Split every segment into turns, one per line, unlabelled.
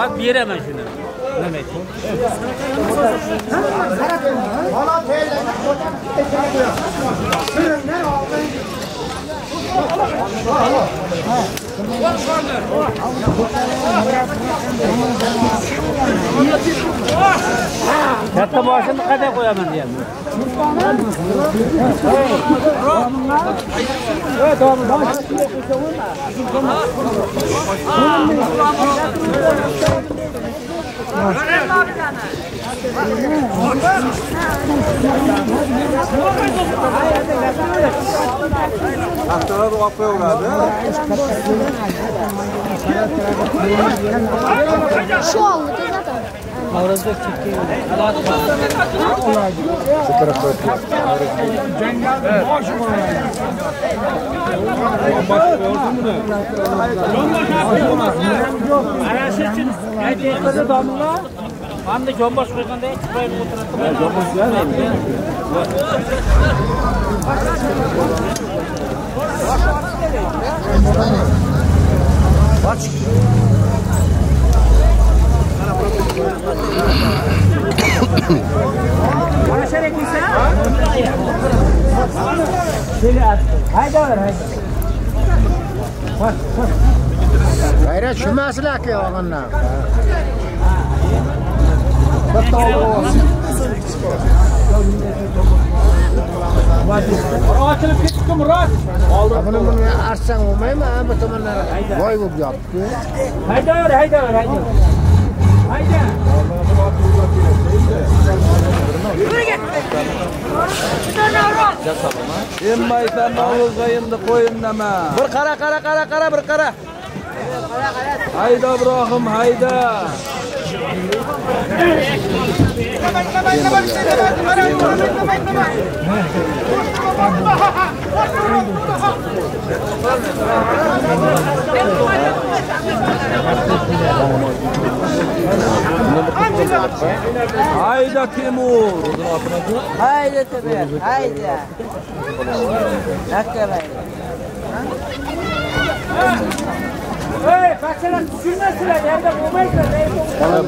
olib beraman shuni nima katta boshimni qanday qo'yaman deyapti
Haftalar olib qo'yaveradi.
Shu oldida zaten.
ana shu uchun aytayotganda domla Hamda Cumhurbaşkanı'nda çıkmayı oturakım. Cumhurbaşkanı
Aç. Konuşarak mısın? Şöyle at. Haydi var haydi. Bak bak. Hayret şu mesele ki oğlanlar.
Ochilib ketdikku murod
Bunu bunu artsan bo'lmaymi mı? Bu tomonlara boy bu yaptı.
haydaver haydaver haydaver hayda
Inmaysan og'izga endi qo'yim nima? Bir qara, qara, qara, qara, bir qara. Hayda Ibrohim, hayda. Hayda Timur.
Haydi tabiat, haydi. Hakkalaydi.
Hey,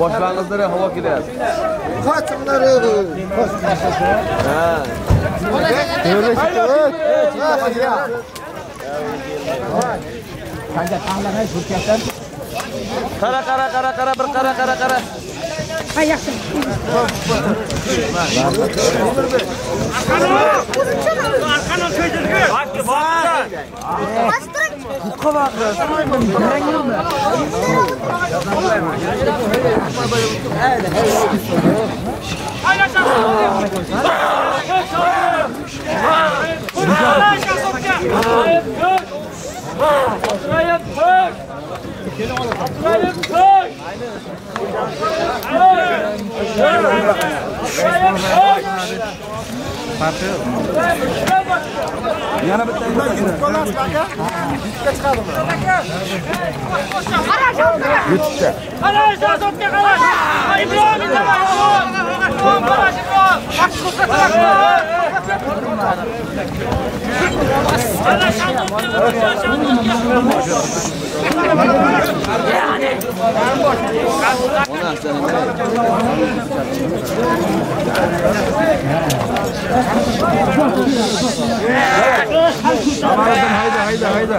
boshlang'izlar havo
evi.
Ha. Qara, qara, qara, qara, bir qara, qara, qara.
ha yaxshi Hayır, hayır, hayır! Abdurrahim koş! Abdurrahim koş!
Farkı yok mu? Yana bir tane daha
gidelim. Geç kaldım.
Yutuşa. Kalaş, azotya kalaş. İbrahim de var. Tamam kalaş İbrahim. Bak kusura bakma. Kalaş, azotya kalaş. hayda hayda hayda.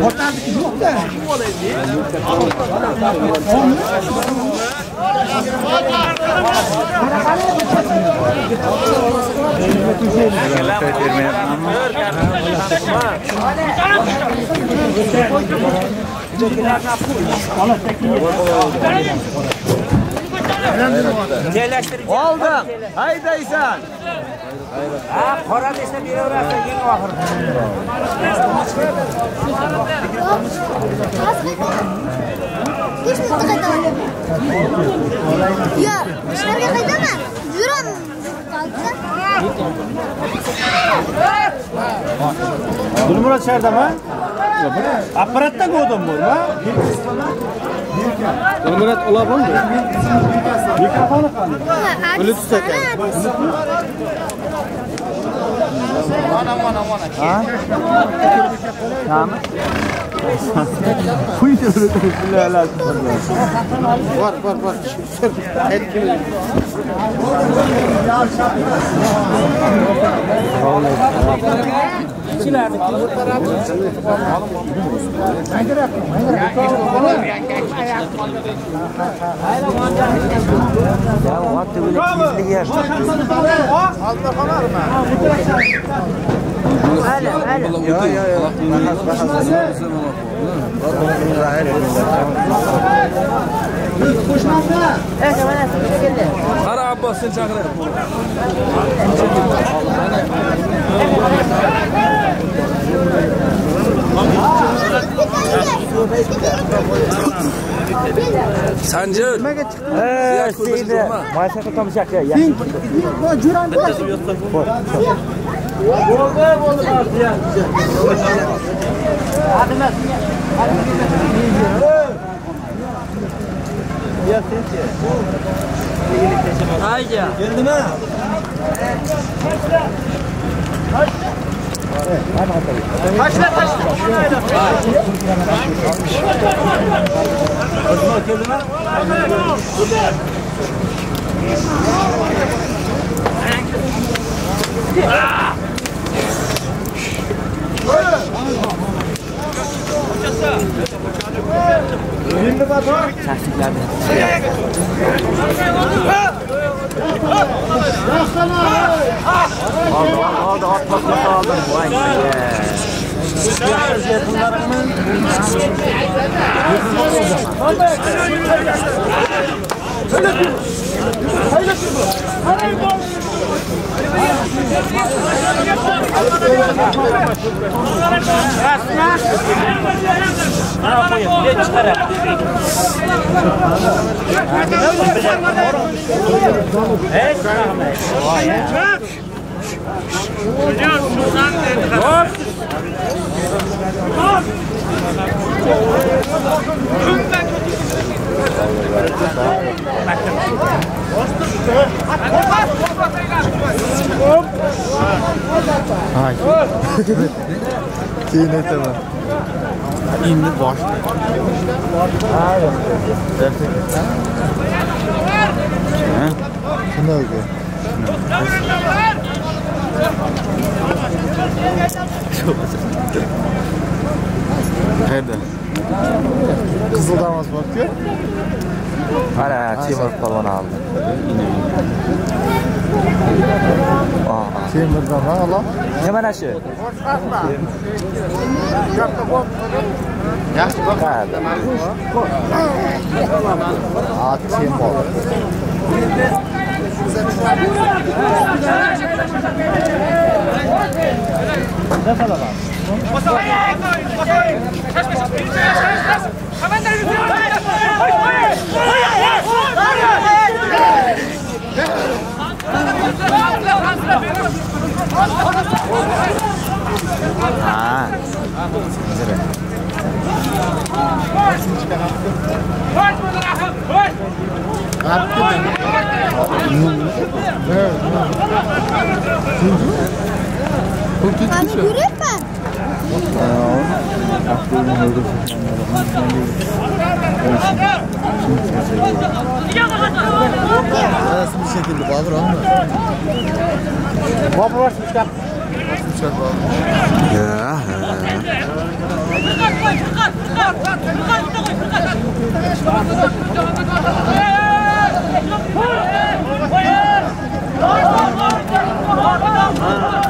What time did you look there?
termashtirib oldim haydaysan.
Ha qora desa eng
Hech narsa qaytaman. Yo'q, hech narsa qaytaman. Yuraman.
Gulmurod shahardami? Apparatda odam bormi? Gulmurod ola bo'ldi. Mikrofoni qani?
Buyurun. Var var var. Etkili.
Ya vakti böyle gizli yer. Allah kanar mı? Bluetooth ekan.
Bor, bor, bor.
Qara Abbos sen chaqiryapti. Sanjir. Nimaga chiqding?
Maysaqa tomshaq ya. Bolga bo'ldi partiya. Hadi
mas. Ya senchi. Hayya. Geldi mi? Başla başla. Başla geldi mi? Süper. Ah!
Taktikler Aldı
aldı at patlat aldı.
Vay be. Yakınız yakınlarımın. Yakınlar o zaman.
Haydi. Haydi. Haydi. Haydi. Hocam şuradan dediler. Dur! Dur!
Keyin aytaman. Endi bosh. Shunday
Qayerda?
Qizildamas bor-ku.
Mana Temur polvon oldi.
Temirdan ola.
Ne mana shu?
Yaxshi bor. A temir.
Qani ko'ryapman.
Rasmi şekilde bağır ama.
Bobur chiqib.
Ya.
O'tirish kerak endi zinach.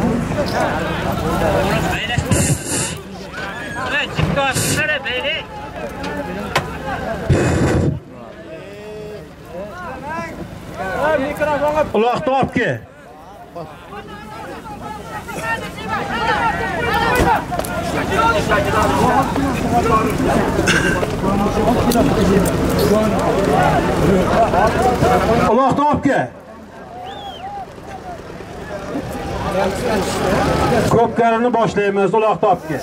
kel uloqni olib kel ko'pkarini boshlaymiz uloq olib kel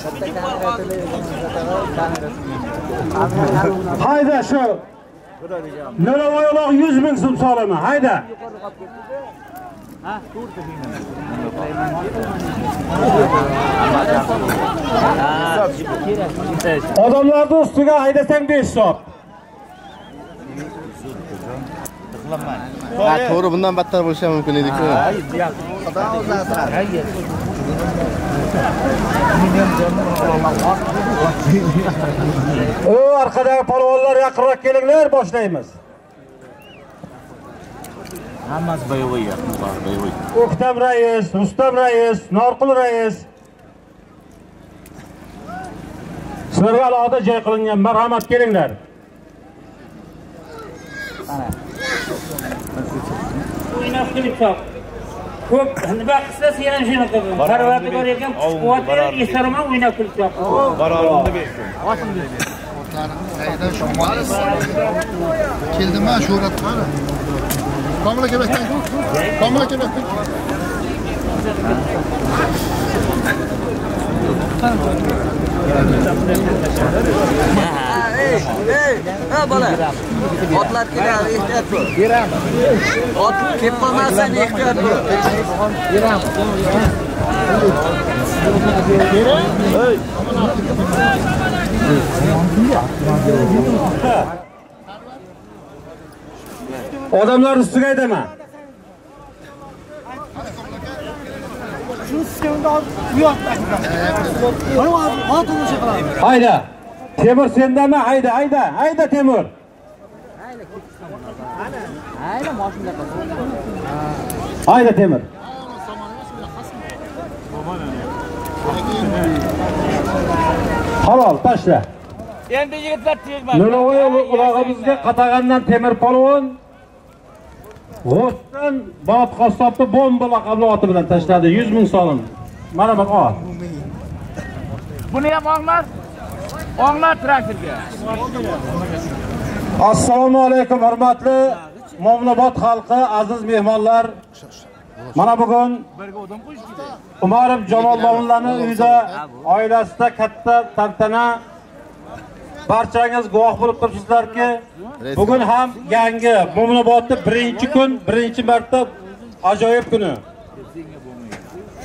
hayda shu. Nuravoy uloq 100 ming so'm solaman hayda. Odamlarni ustiga haydasang 5 so'm.
Ha, to'g'ri bundan battar bo'lishi ham mumkin edi-ku.
o orqadagi polvonlar yaqinroq kelinglar boshlaymiz.
Hammasi yaqin, boyovoy.
o'ktam rais rustam rais norqul rais. Sizlarga alohida joy qilingan marhamat kelinglar
o'ynab kelibsan ko'p nima qilsa sen ham shunaqa qil parvardigor ekan kuch quvvat berib esaraman o'ynab kelibsan
Keldimi shuhrat qani? Komil aka bekdan. Komil aka bekdan.
Ha bola. Otlar keladi, ehtiyot bo'l. Beramiz. Ot kelib qolmasin, ehtiyot bo'l.
odamlar ustiga aytaman hayda temur sendami? Hayda hayda hayda temur. Hayda temur. Halol tashla.
Endi yigitlar tegmadi.
Nuravoy ulog'imizga qatag'andan temir polvon. G'o'stdan bot qassobni bomba laqabli oti bilan tashladi. 100 ming so'm mana bu ot
buni ham olinglar O'nglar traktorga
assalomu alaykum hurmatli mo'minobod xalqi aziz mehmonlar. Mana bugun umarov jamol domlaning uyida oilasida katta tantana barchangiz guvoh bo'lib turibsizlarki bugun ham yangi mo'minobodda birinchi kun birinchi marta ajoyib kuni.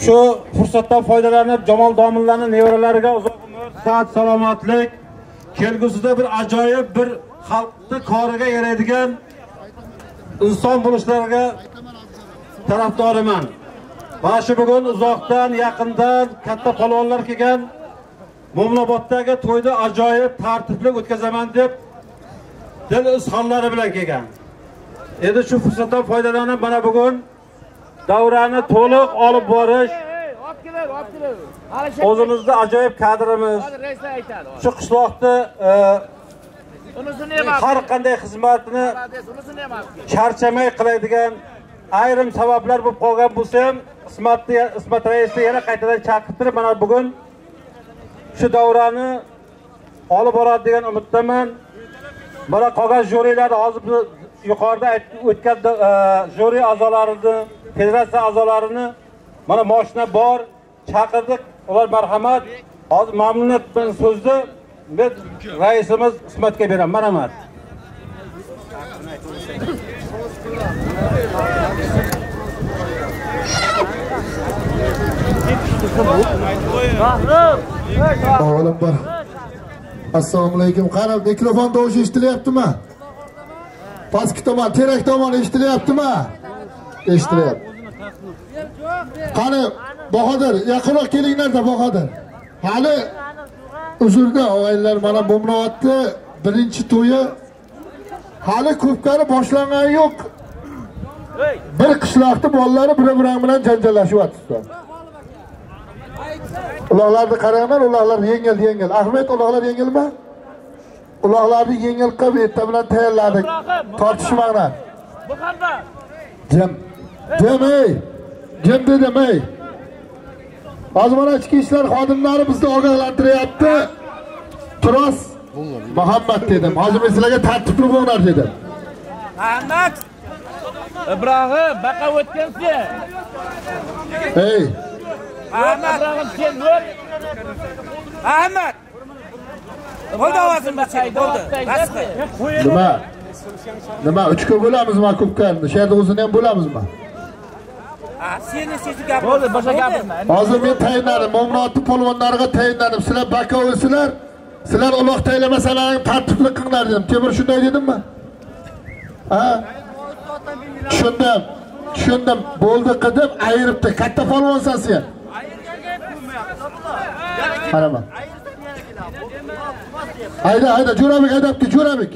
Shu fursatdan foydalanib jamol domillarning nevaralariga uzoq sihat salomatlik kelgusida bir ajoyib bir xalqni koriga yaraydigan inson bo'lishlariga tarafdoriman. Mana shu bugun uzoqdan yaqindan katta polvonlar kelgan mo'minoboddagi to'yni ajoyib tartibli o'tkazaman deb dil izhorlari bilan kelgan. Endi shu fursatdan foydalanib mana bugun davrani to'liq olib borish o'zimizda ajoyib kadrimiz. Shu qishloqni e, har qanday xizmatni
kel.
charchamay qiladigan ayrim sabablar bo'lib qolgan bo'lsa ham ismatni ismat raisni yana qaytadan chaqirtirib mana bugun shu davrani olib boradi degan umiddaman. Mana qolgan jyurilarni hozir yuqorida o'tgan e, jyuri a'zolarini federatsiya a'zolarini mana moshina bor chaqirdik ular marhamat hozir mamnuniyat bilan so'zni men raisimiz ismatga beraman marhamat
Avvalambor. Assalomu alaykum. Qani mikrofon tovushi eshitilyaptimi? pastki tomon terak tomon eshitilyaptimi eshitilyapti qani bahodir yaqinroq kelinglarda bahodir hali uzrda og'aynilar mana bo'mrovatni birinchi to'yi. Hali ko'pkari boshlangani yo'q. Bir qishloqni bolalari biri biri bilan janjallashyapti uloqlarni qaranglar uloqlar yengil yengil. Ahmed uloqlar yengilmi uloqlarni yengil qilib erta bilan tayyorladik. Tortishmanglar. Jim. Jim ey. Jim dedim ey hozir mana ichki ishlar xodimlari bizni ogohlantiryapti turos muhammad dedim hozir men sizlarga tartibli bo'linglar dedim
Ahmad. Ibrohim, baqa o'tgansiz.
ey
Ahmad, Ibrohim sen o't. Ahmad. Bo'ldi ovozim bachang, bo'ldi.
Nima nima uchga bo'lamizmi ko'pkarni shu yerda o'zini ham bo'lamizmi
Seni sesi gap.
Bo'ldi, boshqa gapirma.
hozir men tayinladim mo'minotni polvonlariga tayinladim sizlar bakovsizlar sizlar uloq tayinlamasalaring tartibli qilinglar dedim temur shunday dedimmi ha tushundim tushundim bo'ldi qildim ayiribdi katta polvonsan sen qarama hayda hayda jo'rabek haydab kel jo'rabek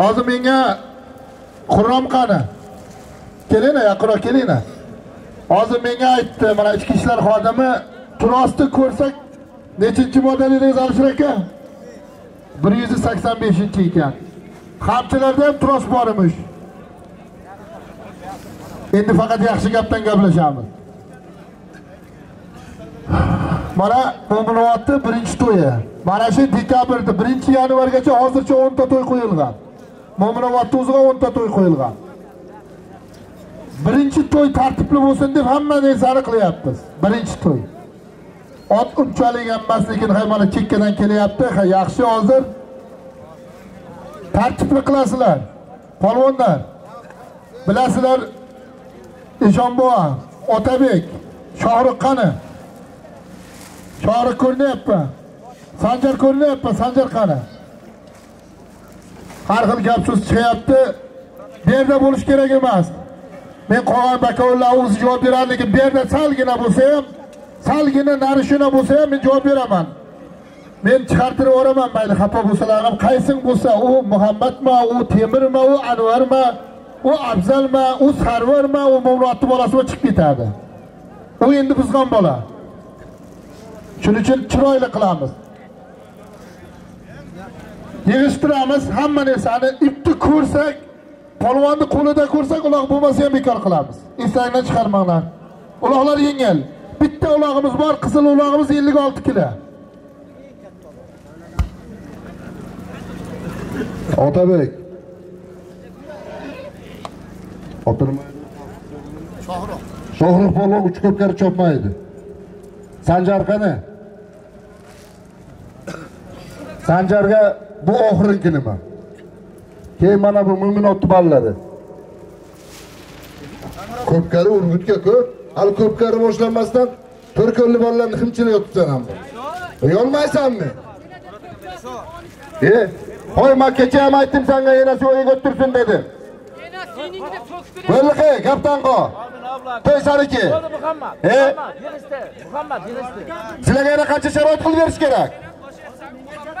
hozir menga xurrom qani kelinglar yaqinroq kelinglar hozir menga aytdi mana ichki ishlar xodimi turosni ko'rsak nechinchi modelingiz alisher aka? bir yuz sakson beshinchi ekan. Qamchilarda ham turos bor emish endi faqat yaxshi gapdan gaplashamiz. Mana mo'minovotni birinchi to'yi mana shu dekabrda birinchi yanvargacha hozircha o'nta to'y qo'yilgan. Mo'minovotni o'ziga o'nta to'y qo'yilgan. Birinchi to'y tartibli bo'lsin deb hamma narsani qilyapmiz. Birinchi to'y. Ot unchalik ham emas lekin hay mana chekkadan kelyapti. Ha yaxshi hozir. Tartibli qilasizlar. Polvonlar. Bilasizlar eshonboa otabek shohruh qani. Shohruh ko'rinyapmi sanjar ko'rinyapmi sanjar qani. Har xil gap so'z chiqyapti. Bu yerda bo'lish kerak emas. Men qolgan bakovlar o'zi javob beradi lekin bu yerda salgina bo'lsa ham salgina narishina bo'lsa ham men javob beraman. Men chiqartirib yuboraman mayli xafa bo'lsalar ham. Qaysing bo'lsa u muhammadmi u temirmi u anvarmi u afzalmi u sarvarmi u mo'minotni bolasimi chiqib ketadi. U endi bizg'on bola. Shuning uchun chiroyli qilamiz. Yig'ishtiramiz. Hamma narsani ipni ko'rsak polvonni qo'lida ko'rsak uloq bo'lmasa ham bekor qilamiz. Esingdan chiqarmanglar. Uloqlar yengil. Bitta ulog'imiz bor qizil ulog'imiz ellik olti kilo. Otabek. Shohruh shohruh polvon uch ko'pkari chopmaydi. Sanjar qani? Sanjarga bu oxirgi nima keyin mana bu mo'minotni balladi ko'pkari urgutga ko'p hali ko'pkari boshlanmasdan to'rko'lli bolalarni himchilab yotibsan ham uyolmaysanmi e hoy man kecha ham aytdim sanga yana shu o'yinga o'tirsin dedim bo'ldi gapdan qol to'y saniki. E?
Muhammad, yig'ishdi. Muhammad, yig'ishdi.
sizlarga yana qancha sharoit qilib berish kerak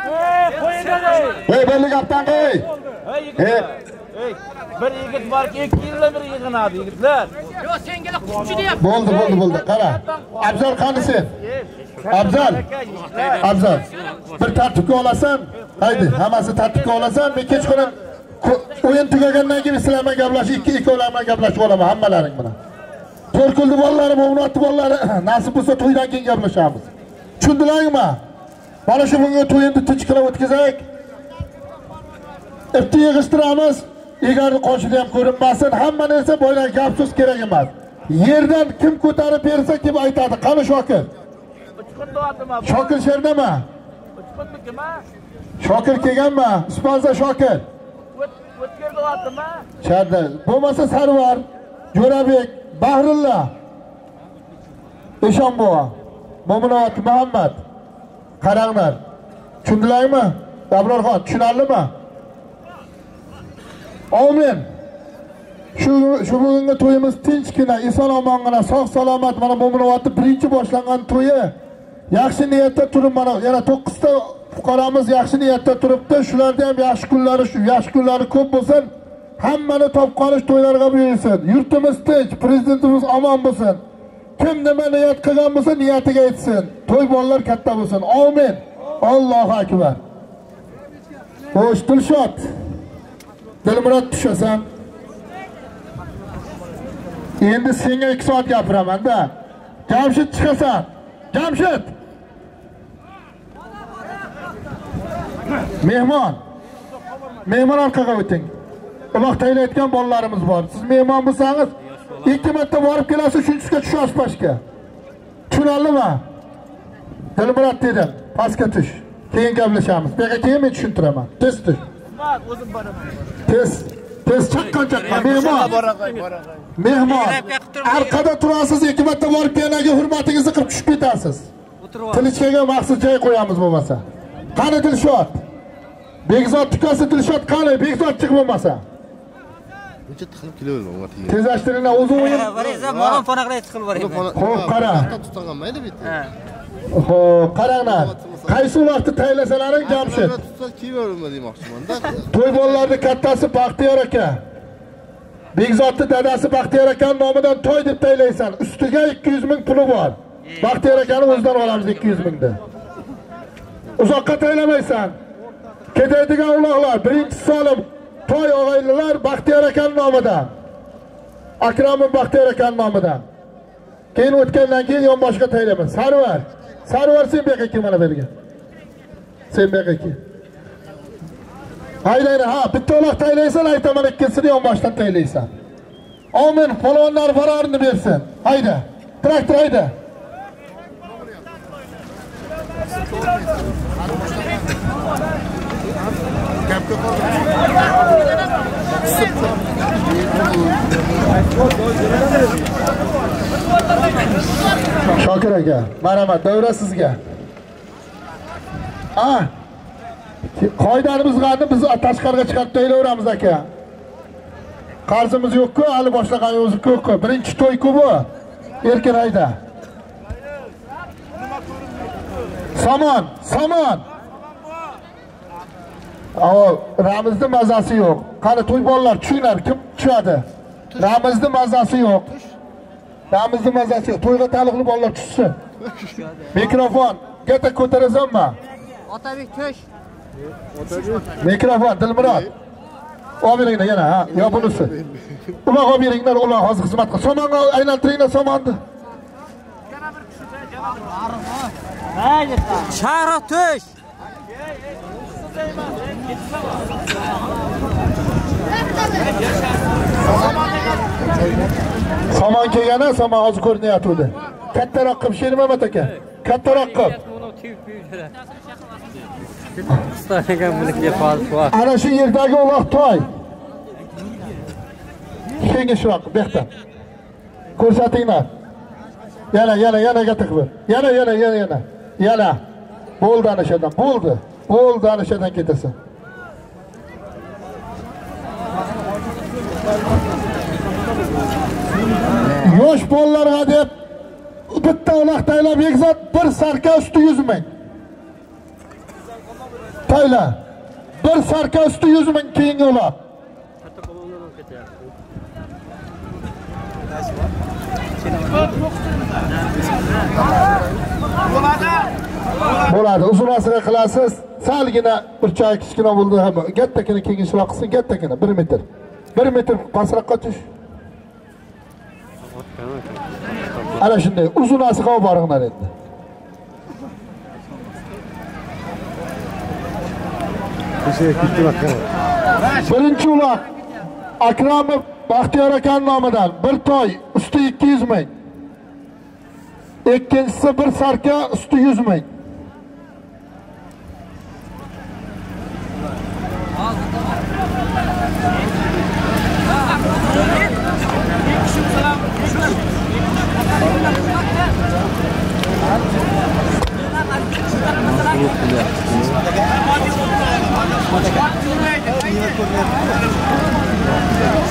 Ey, qo'yinglar.
ey
bir yigit borki, ikki yilda bir yig'inadi yigitlar.
bo'ldi bo'ldi bo'ldi. Qara. abzal qani sen abzal abzal bir tartibga olasan. Haydi hammasi tartibga olasan. Men kechqurun o'yin tugagandan keyin sizlar bilan gaplashib ikki ikkovlar bilan gaplashib olaman hammalaring bilan. To'rkulni bolalari mo'minotni bolalari. Nasib bo'lsa to'ydan keyin gaplashamiz. Tushundilarmi mana shu bunga to'yini tinch qilib o'tkazaylik. Ipni yig'ishtiramiz. Egarni qoshida ham ko'rinmasin. Hamma narsa boylar gap so'z kerak emas. Yerdan kim ko'tarib bersa kim aytadi? Qani shokir shokir sherdami
Uchqunnikimi?
shokir kelganmi? Ispanza shokir sharda. Bo'lmasa sarvar jo'rabek bahrulla. Eshonboa. Mo'minovat muhammad qaranglar tushundilarmi abrorxon tushunarlimi Amin. Shu shu bugungi to'yimiz tinchgina, eson omongina, sog' salomat mana bu birinchi boshlangan to'yi. Yaxshi niyatda turib mana yana 9 ta fuqaromiz yaxshi niyatda turibdi. shularni ham yaxshi kunlari, shu yaxshi kunlari ko'p bo'lsin. Hammani topqonish to'ylariga buyursin. Yurtimiz tinch, prezidentimiz omon bo'lsin. Kim nima niyat qilgan bo'lsa, niyatiga yetsin. To'y bolalar katta bo'lsin. Amin. Allohu akbar. Xo'sh, Dilshod. Dilmurod tushasan. Endi senga 2 soat gapiraman-da. Jamshid chiqasan. Jamshid. Mehmon. Mehmon orqaga o'ting. Uloq taylayotgan bolalarimiz bor. Siz mehmon bo'lsangiz, ikki marta borib kelasiz, uchinchisiga tushasiz pastga. Tushunarlimi? Dilmurod dedim, pastga tush. Keyin gaplashamiz. Bu yerga keyin men tushuntiraman. Tez tush. Tez. Tez chaqqan chaqqan mehmon. Mehmon. Orqada turasiz, ikki marta borib kelinaga hurmatingizni qilib tushib ketasiz. Tilichkaga maxsus joy qo'yamiz bo'lmasa. Qani Dilshod? Bekzod tukasi Dilshod qani? Bekzod chiq bo'lmasa.
Buncha tiqilib kelaverma, o'rtiga.
Tezlashtiringlar, o'zi o'yin.
Variza moram fonaqlay chiqilib boryapti.
Xo'p, qara.
Tutganmaydi bu yerda.
Xo'p, qaranglar. Qaysi vaqtda taylasalaring Jamshid?
Tutsa kelaverma demoqchiman-da.
To'y bolalarni kattasi Baxtiyor aka. Bekzodni dadasi Baxtiyor aka nomidan to'y deb taylaysan. Ustiga 200 ming puli bor. Baxtiyor akani o'zidan olamiz 200 mingni. Uzoqqa taylamaysan. Ketadigan uloqlar birinchi solim to'y og'aylilar Baxtiyor akaning nomidan. akramov Baxtiyor akaning nomidan. Keyin o'tgandan keyin yonboshga taylayman. Sarvar. Sarvar sen bu kel mana bu yerga. Sen bu kel. Haydaydi, ha, bitta uloq taylaysan, aytaman ikkinchisini yonboshdan taylaysan. omin polvonlar barorini bersin. Hayda. Traktor hayda. Shokir aka, marhamat, davra sizga. a Qoidani buzganni biz tashqariga chiqarib taylaveramiz aka. Qarzimiz yo'q-ku, hali boshlaganimiz yo'qku Birinchi to'y-ku bu. Erkin hayda. Samon, Samon. Ramizni mazasi yo'q. Qani to'y bolalar tushinglar, kim tushadi? Ramizni mazasi yo'q. Ramizni mazasi yo'q. To'yga taalluqli bolalar tushsin. Mikrofon, gata ko'tarasanmi?
Otabek tush.
Mikrofon, Dilmurod. Olib beringlar yana, ha, yo bunisi. Ular olib beringlar, ular hozir xizmat qil. Somonga aylantiringlar somonni.
Shahro tush.
Somon kelgani, somon hozir ko'rinyapti. Kattaroq qilib Shermamat aka. Kattaroq qilib. Ana shu yerdagi uloq to'y. Kengishroq, bu yoqda. Ko'rsatinglar. Yana, yana, yana katta qilib. Yana, yana, yana, yana. Yana. Bo'ldi ana shu yerdan Bo'ldi ana shudan ketasan. Yosh bolalarga deb bitta uloq taylab egzot bir sarka usti 100 ming. Tayla. Bir sarka usti 100 ming keyingi uloq. Bo'ladi, uzunasiga qilasiz. Salgina burchoq kichkina bo'ldi ham. kattakini kengishroq qilsin, kattakini 1 metr. 1 metr pastroqqa tush. Ana shunday uzunasiga olib boringlar endi. Birinchi uloq Akramov Baxtiyor aka nomidan bir to'y usti 200 ming. Ikkinchisi bir sarka usti 100 ming.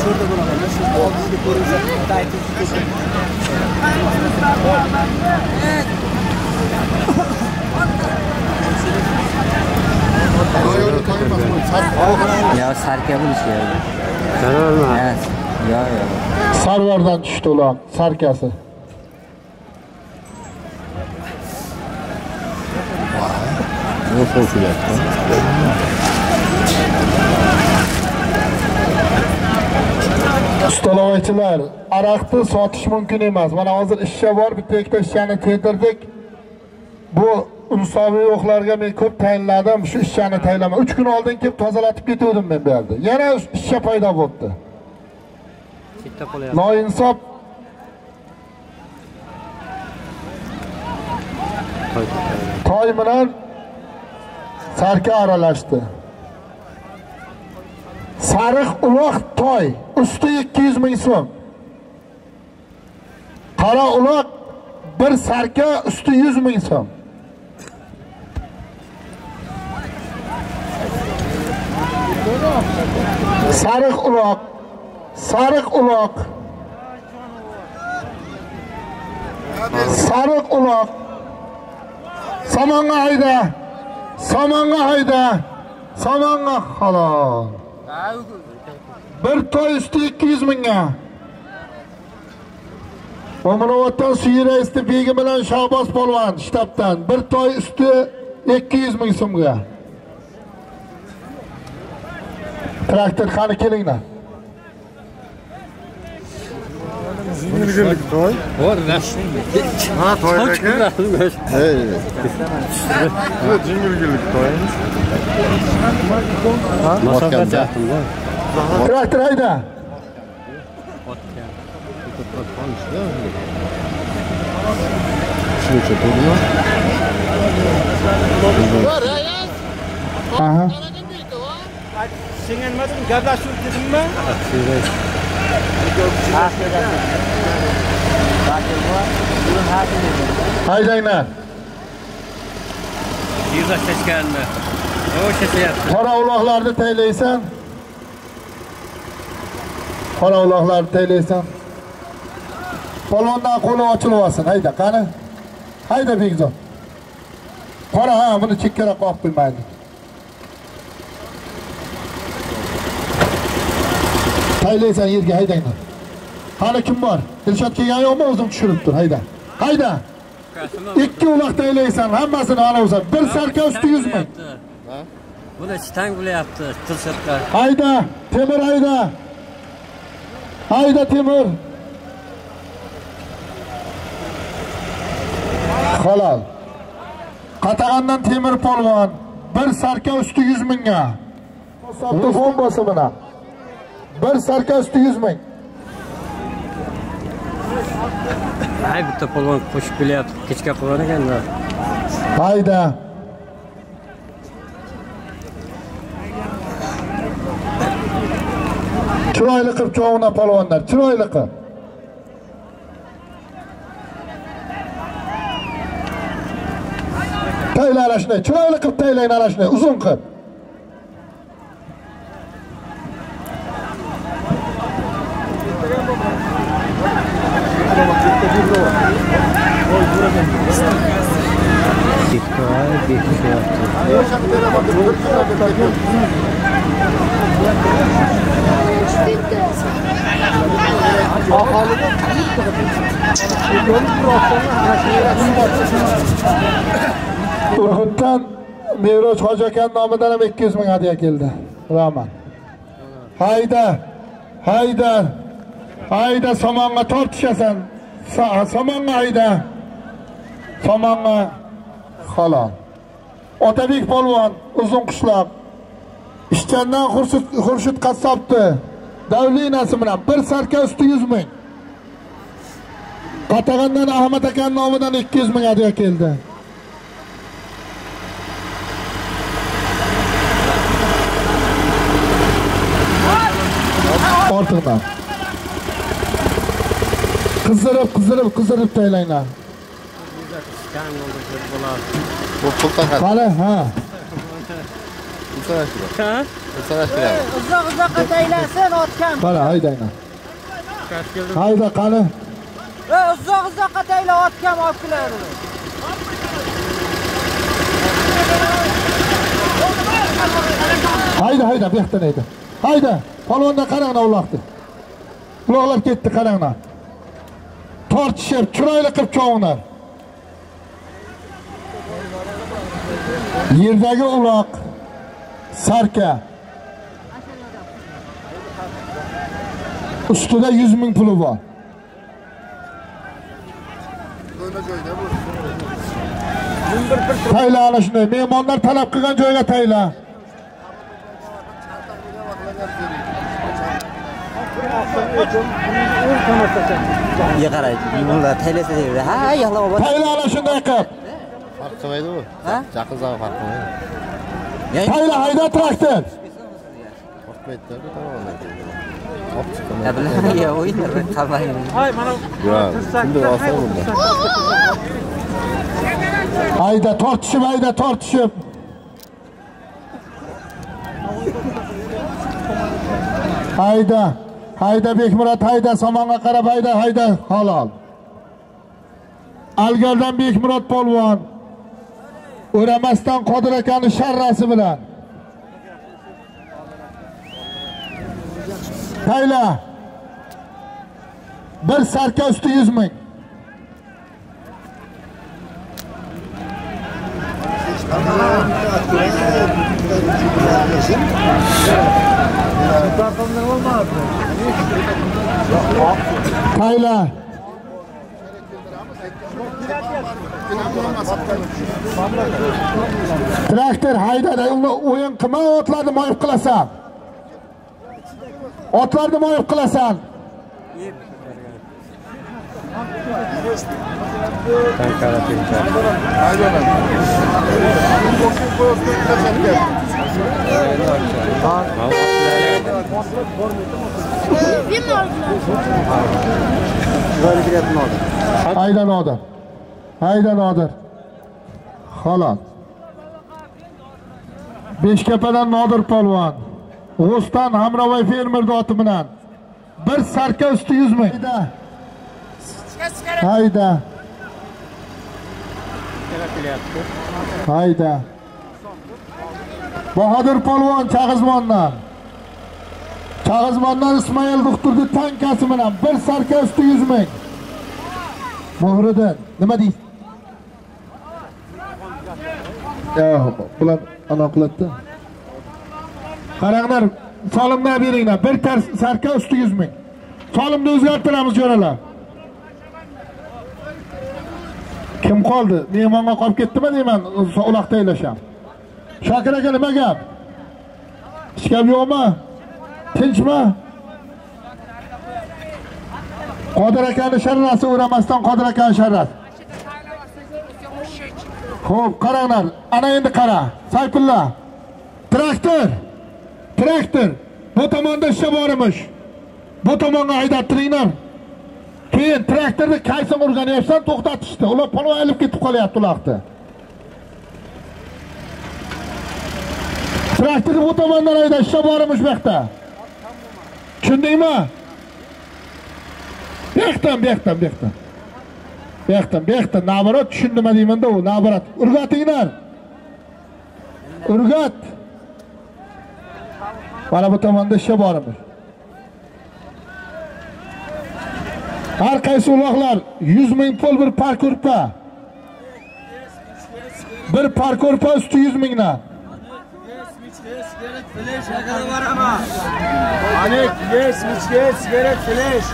Şurada bulalım. Şurada o bizi koruyacak. Daha iyi tutuyor. Evet. Ya sarkya bu şey
ya. Sarar mı? Evet. Ya ya.
Sarvardan düştü ulan sarkası. Ular, sarkasi. Ustalovachilar, aroqni sotish mumkin emas. Mana hozir ishcha bor, bitta ikkita ishchani terdirdik. Bu insofiy yo'qlarga men ko'p tayinladim, shu ishchani tayinlama. 3 kun oldin kelib tozalatib ketuvdim men bu yerda. Yana ishcha paydo bo'ldi. Noinsof toy bilan sarka aralashdi. Sariq uloq toy, usti 200 ming so'm. Qora uloq bir sarka usti 100 ming so'm. Sariq uloq, sariq uloq. Sariq uloq. Samonga hayda. Samonga hayda. Samonga halol. Bir toy usti 200 mingga. Mo'minovotdan Suyraisni begi bilan Shahboz polvon shtabdan bir toy usti 200 ming so'mga. Traktor qani kelinglar. Zilin günlük toy. Var nasıl?
Ha toydaki. Hey. Bu zilin günlük toymuş.
Ha? Masafa çaktım var. Traktör hayda.
Şunu çatalım. Var hayat.
Aha. Singenmedim, kardeşim dedim ben. Haydanglar.
Yuzlashishganmi? O'shashyapti.
Qora uloqlarni taylaysan. Qora uloqlarni taylaysan. Polvondan qo'li ochilib olsin. Hayda, qani? Hayda Begzod. Qora ha, buni chekkaroq qo'yib qo'ymaydi. Taylaysan yerga haydanglar. Hali kim bor? Dilshod kelgan yo'qmi? O'zim tushirib tur, hayda. Hayda. Ikki uloq taylaysan, hammasini olasan. Bir sarka usti 100 ming.
Buni stang bo'lyapti, tirsatqa.
Hayda, temir hayda. Hayda temir. Halol. Qatag'andan temir polvon. Bir sarka usti 100 mingga. Sotdi bombasi bilan. Bir sarka usti 100 ming.
Ay bitta polvon qo'shib kelyapti. Kechga qilgan ekanda.
Hayda. Chiroyli qilib chovuna polvonlar, chiroyli qilib. Tayla ana shunday, chiroyli qilib taylang ana shunday, uzun qilib. Urg'utdan Mehroj Hoji aka nomidan ham 200 ming hadya keldi. Rahmat. Hayda. Hayda. Hayda somonga tortishasan. Sa- Somonga hayda. Somonga. Otabek polvon, uzun qishloq Ishchandan Xurshid qassobni. Davlinasi bilan bir sarka usti 100 ming. Qatag'andan Ahmad akani nomidan 200 ming hadya keldi. ortiqdan qizdirib qizdirib qizdirib taylanglar
Bu pul taqat.
qani ha
Pul sanashtiradi. Pul sanashtiradi.
Uzoq uzoqqa taylasin otgan.
qani haydanglar hayda qani
e uzoq uzoqqa tayla otgan olib keladi
hayda hayda bu yoqdan hayda hayda polvondan qaranglar uloqni uloqlar ketdi qaranglar tortishib chiroyli qilib chovinglar yerdagi uloq sarka. Ustida yuz ming puli bor. Tayla ana shunday. Mehmonlar talab qilgan joyga tayla
ye qarang bular taylasa deydi ha yig'lab olib
tayla ana shunday qilib
Farq qilmaydi u.
Ha?
Chaqizdan farq qilmaydi.
tayla hayda traktor
Farq qilmaydi-da bu tomondan.
Ya bilaman ya o'yinlar qalmaydi
Yo'q, bunday oson bunda.
hayda tortishib hayda tortishib hayda hayda bekmurod hayda somonga qarab hayda hayda halol algardan bekmurod polvon o'ramasdan qodir akani sharrasi bilan tayla bir sarka usti yuz ming tayla. Traktor haydada uni o'yin qilma otlarni moyib qilasan. Otlarni moyib qilasan. Hayda nodir hayda nodir xolos. Beshkapadan nodir polvon. G'o'stan Hamravoy fermer doti bilan. Bir sarka usti 100 ming hayda. Hayda. Hayda. Bahodir polvon chag'izmondan. Chag'izmondan ismoil doktorni tankasi bilan bir sarka usti yuz ming. Muhriddin nima deysiz? Yo'q bular anaqa qiladida. Qaranglar solimdan beringlar bir tars sarka usti yuz ming. Solimni o'zgartiramiz jo'ralar. Kim qoldi? Mehmonga qolib ketdimi deyman uloqda aylasham. Shokir aka nima gap? Hech gap yo'qmi? Tinchmi qodir akani sharrasi o'ramasdan qodir akani sharrasi Xo'p, qaranglar. Ana endi qara. Sayfulla. Traktor. Traktor. Bu tomonda ishlab borimish. Bu tomonga haydattiringlar. Keyin traktorni qaysin o'rganyapsan, to'xtatishdi. Ular polvon olib ketib qolyapti ularni Traktorni bu tomondan haydab ishlab borimish bu yoqda. Tushundingmi? Bu yoqdan, bu yoqdan, bu yoqdan. Bu yoqdan, bu yoqdan, nabarat tushundimi deymanda u, наоборот Urgatinglar. Urgat. Mana bu tomonda ishlab borimiz. Har qaysi uloqlar 100 ming pul bir parkurpa. Bir parkurpa usti 100 mingdan.
Anek, yes, which yes, get it, finish.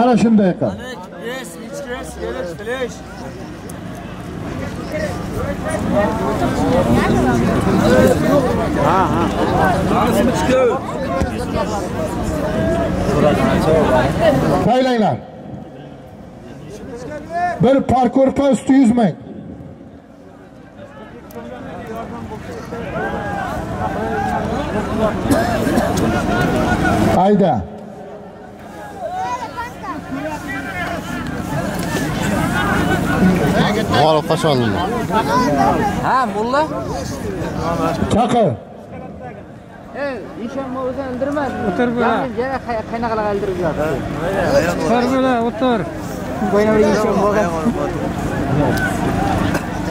Ana shunday qil.
Yes, which yes, get it, finish.
Saylanglar. Bir parkurpa usti 100 ming. Hayda.
G'olib qachon olindi?
ha mulla
Chaqir.
eshonma o'zi ildirmas o'tir bu yana qanaqa ildirib yuradi
O'tir bo'la, o'tir.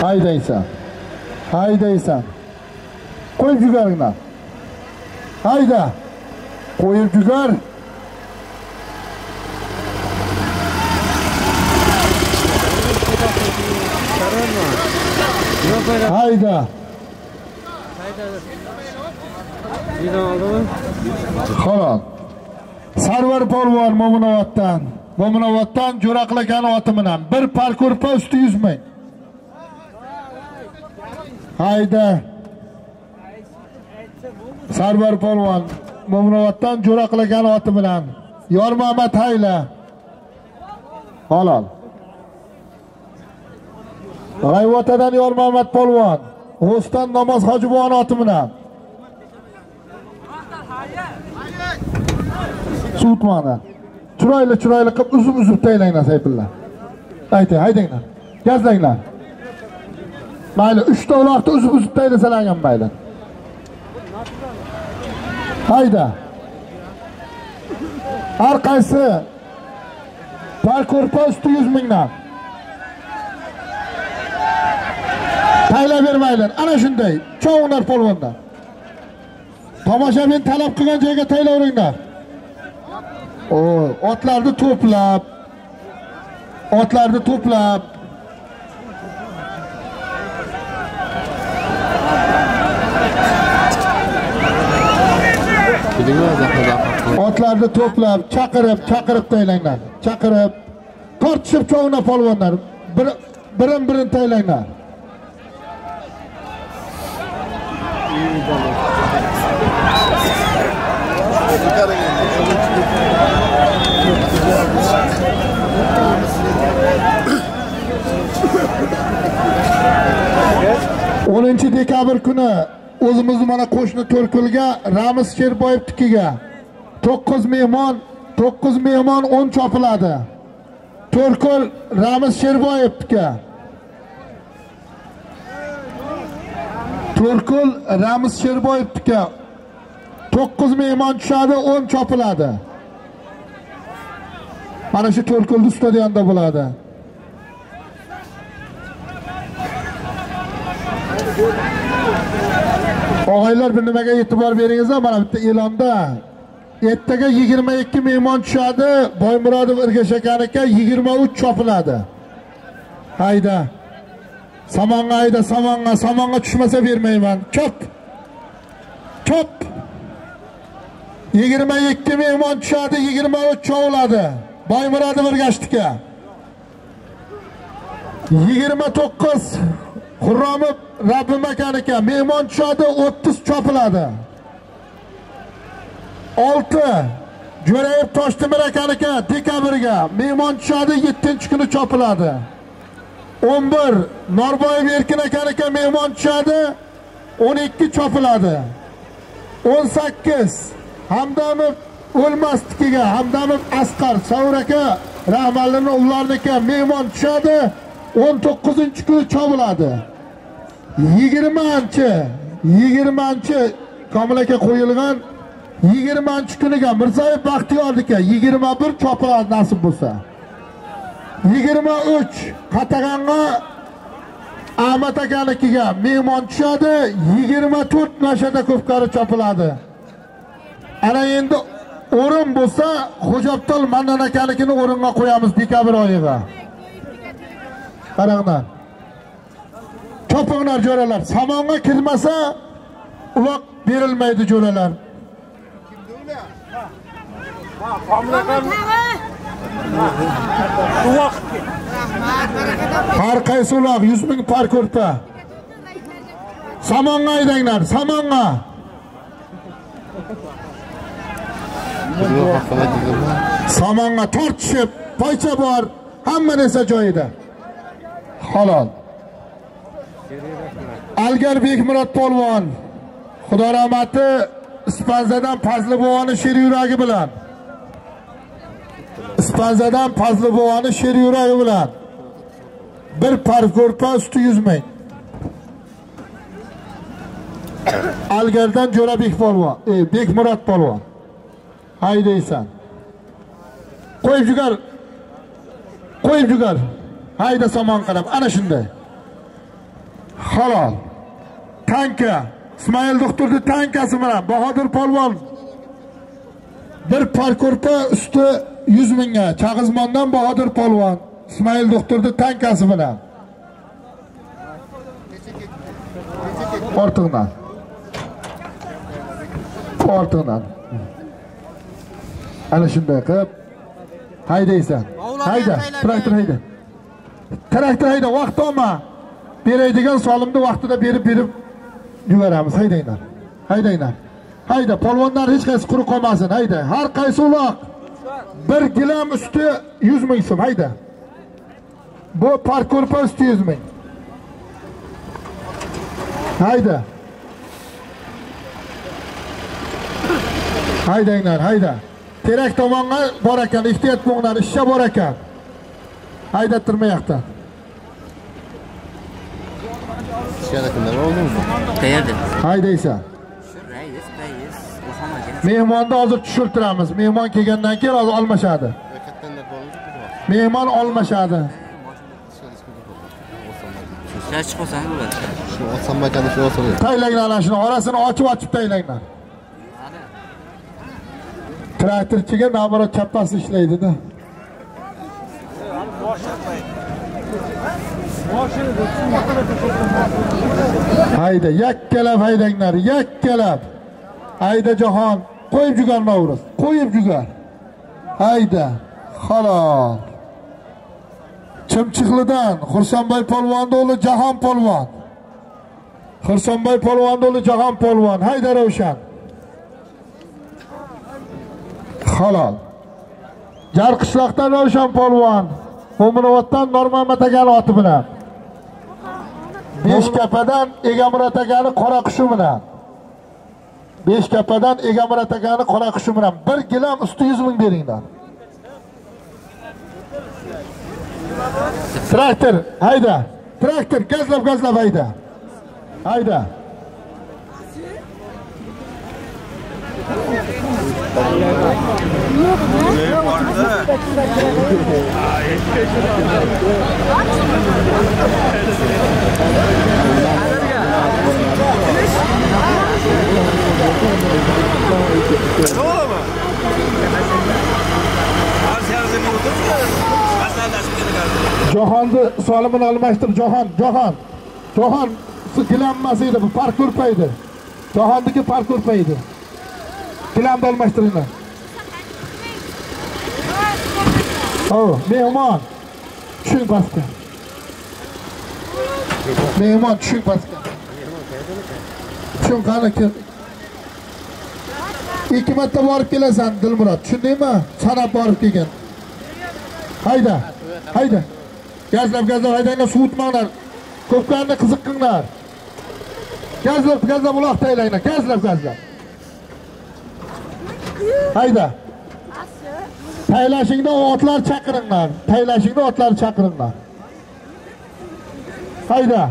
tortishib chopinglar haydaysan haydaysan qo'yib yuboringlar hayda qo'yib yubor hayda xo'roq sarvar polvon mo'minovatdan mo'minovatdan jo'raqlagan oti bilan bir par ko'rpa usti yuz ming hayda sarvar polvon mo'minovotdan jo'ra qilgan oti bilan. Yormamat hayla halol. G'ayvotadan yormamat polvon g'o'stan namoz hojibon oti bilan. Sutmani. Chiroyli chiroyli qilib uzib uzib taylanglar sayfullo ayting haydanglar gazlanglar mayli uchta uloqni uzib uzib taylasalar ham mayli. Hayda. Har qaysi par ko'rpa usti yuz mingdan taylavermaylar ana shunday chovinglar polvondan. Tomoshabin talab qilgan joyga taylaveringlar o otlarni to'plab otlarni to'plab. Otlarni to'plab chaqirib chaqirib taylanglar chaqirib tortishib chovinglar polvonlar. Bir birin birin taylanglar o'ninchi dekabr kuni o'zimiz mana qo'shni to'rkulga ramiz sherboyevnikiga to'qqiz mehmon to'qqiz mehmon o'n chopiladi. To'rkul ramiz sherboyevniki to'rkul ramiz sherboyevniki to'qqiz mehmon tushadi o'n chopiladi. Mana shu to'rkulni stadionda bo'ladi. Og'aylar bir nimaga e'tibor beringizlar mana bitta e'londa ertaga 22 mehmon tushadi. Boymurodov ergash akaniki 23 chopiladi. Hayda. Samonga hayda samonga samonga tushmasa bermayman. Chop. Chop. 22 mehmon tushadi 23 chovuladi boymurodov ergashniki 29 Xurromov Rabbim ekan mehmon tushadi 30 chopiladi. 6 Jo'rayev Toshtemir ekan, dekabrga mehmon tushadi 7 kuni chopiladi. 11 Norboyev Erkin akaniki mehmon tushadi 12 chopiladi. 18 Hamdamov O'lmasligiga Hamdamov Asqar Savur aka rahmatlining ularniki mehmon tushadi 19 kuni chopiladi. 20-chi 20-chi Komil aka qo'yilgan 20 kuniga Mirzayev Baxtiyorniki 21 chopiladi nasib bo'lsa. 23 Qatag'onga Ahmad akanikiga mehmon tushadi 24 Nashada ko'pkari chopiladi. Ana endi o'rin bo'lsa Xo'jabtol Mannan akanikini o'ringa qo'yamiz dekabr oyiga. Qaranglar chopinglar jo'ralar samonga kirmasa uloq berilmaydi jo'ralar har qaysi uloq 100 ming par ko'rpa samonga haydanglar samonga
Yo'q, haqini aytdingmi?
Somonga tortishib, poycha bor, hamma narsa joyida. Halol. Algar Bekmurod polvon Xudo rahmati Ispanzadan Fazli bovoni sher yuragi bilan Ispanzadan Fazli bovoni sher yuragi bilan bir par ko'rpa usti 100 ming. Algardan Jo'rabek polvon, e, Bekmurod polvon. Haydaysan. Qo'yib jugar. Qo'yib jugar. Hayda somon qarab, ana shunday. Halol. Tanka. Ismoil doktorni tankasi bilan Bahodir polvon. Bir par ko'rpa usti 100 mingga Chag'izmondan Bahodir polvon. Ismoil doktorni tankasi bilan. Ortiqdan. Ortiqdan. Ana shunday qilib. Haydaysan. Hayda traktor hayda traktor hayda vaqt olma. Beraydigan solimni vaqtida berib berib yuboramiz. Haydanglar haydanglar hayda polvonlar hech qaysi quruq qolmasin hayda har qaysi uloq. Bir gilam usti 100 ming so'm. Hayda. Bu parko'rpa usti 100 ming. Hayda. Haydanglar hayda. Terak tomonga bor ekan ehtiyot bo'linglar ishcha bor ekan. Haydattirmayapti
oldingizmi?
Qayerda?
haydaysan mehmonni hozir tushirtiramiz mehmon kelgandan keyin hozir
bormi?
mehmon olmashadi
bo'ladi.
Shu olsam makani shu olsam.
ana shuni orasini ochib ochib taylanglar traktorchiga namorat chappasi ishlaydida hayda yakkalab haydanglar yakkalab hayda jahon qo'yib jugar novruz qo'yib jugar. Hayda halol. Chimchiqlidan xursandboy polvonni o'g'li jahon polvon. Xursandboy polvonni o'g'li jahon polvon. Hayda ravshan. Halol. Jarqishloqdan ravshan polvon. Mo'minovotdan normuhammad akani oti bilan. Beshkapadan egamurod akani qoraqushi bilan. Beshkapadan egamurod akani qoraqushi bilan. Bir gilam usti yuz ming beringlar traktor hayda. Traktor gazlab gazlab hayda. Hayda. Jahonni solimini almashtir jahon jahon jahon gilammas edi bu park ko'rpaydi jahonniki park ko'rpaydi gilamni almashtiringlar o mehmon tushing pastga mehmon tushing pastga tushing qani kel ikki marta borib kelasan dilmurod tushundingmi sanab borib kelgan hayda hayda gazlab gazlab haydanglar suvutmanglar ko'pkarni qiziqqinglar gazlab gazlab uloq taylanglar gazlab gazlab hayda taylashingda otlar chaqiringlar. Taylashingda otlar chaqiringlar. Hayda.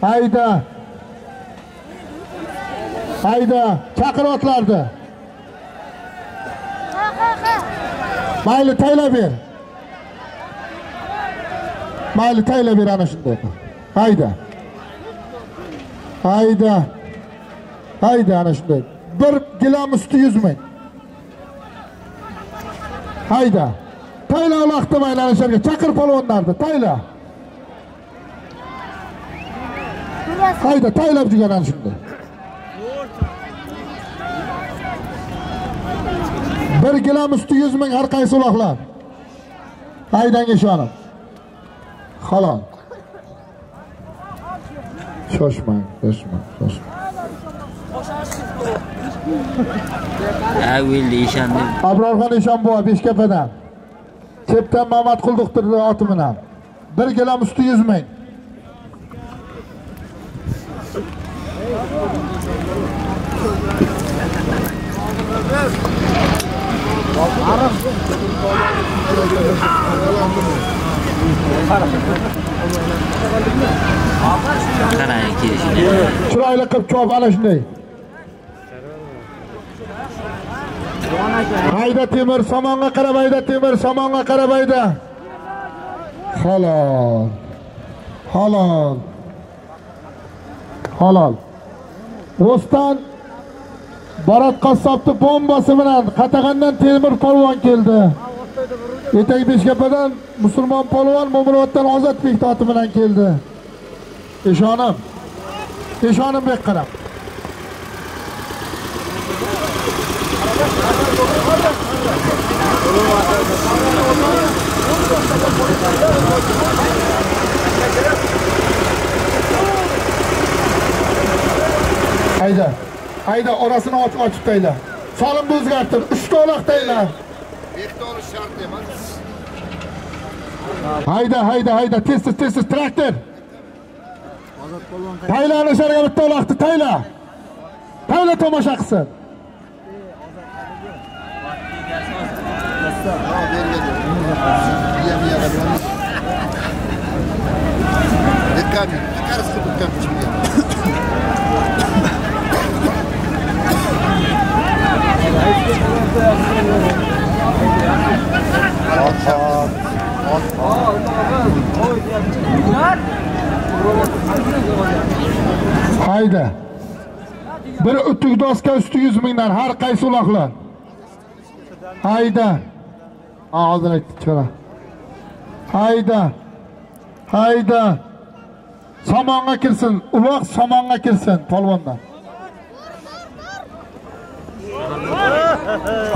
Hayda. Hayda. Chaqir otlarni. Mayli taylab ber. Mayli taylab ber ana shunday hayda. Hayda. Hayda ana shunday bir gilam usti yuz ming hayda. Tayla uloqda mayli chaqir polvonlarni. Tayla. Hayda taylab jugar ana shunda. Bir gilam usti yuz ming har qaysi uloqlar. Haydang ishonib. Halol. Shoshmang shoshmang shoshmang.
O'ldi ishonni.
abrorxon eshonboy beshkapadan chepdan mamat qulduqtirdi oti bilan bir gilam usti yuz ming
Qarang kelishini.
chiroyli qilib chop ana shunday hayda temir somonga qarab hayda temir somonga qarab hayda halol. Halol. Halol. Rostan barat qassobni bombasi bilan qatag'andan temir polvon keldi. Etak beshkapadan musulmon polvon Mo'minovdan ozodbek oti bilan keldi. Eshonim eshonim bek qarab. Hayda hayda orasini ochib ochib tayla solimni o'zgartir uchta uloq tayla hayda hayda hayda tez tez tez tez. Traktor. Tayla ana sharga bitta uloqni tayla tayla tomosha qilsin
Руками. Как раз руками.
hayda bir o'ttuk doska usti yuz mingdan har qaysi uloqlar hayda og'zini aytdi chiqara hayda hayda somonga kirsin uloq somonga kirsin polvondan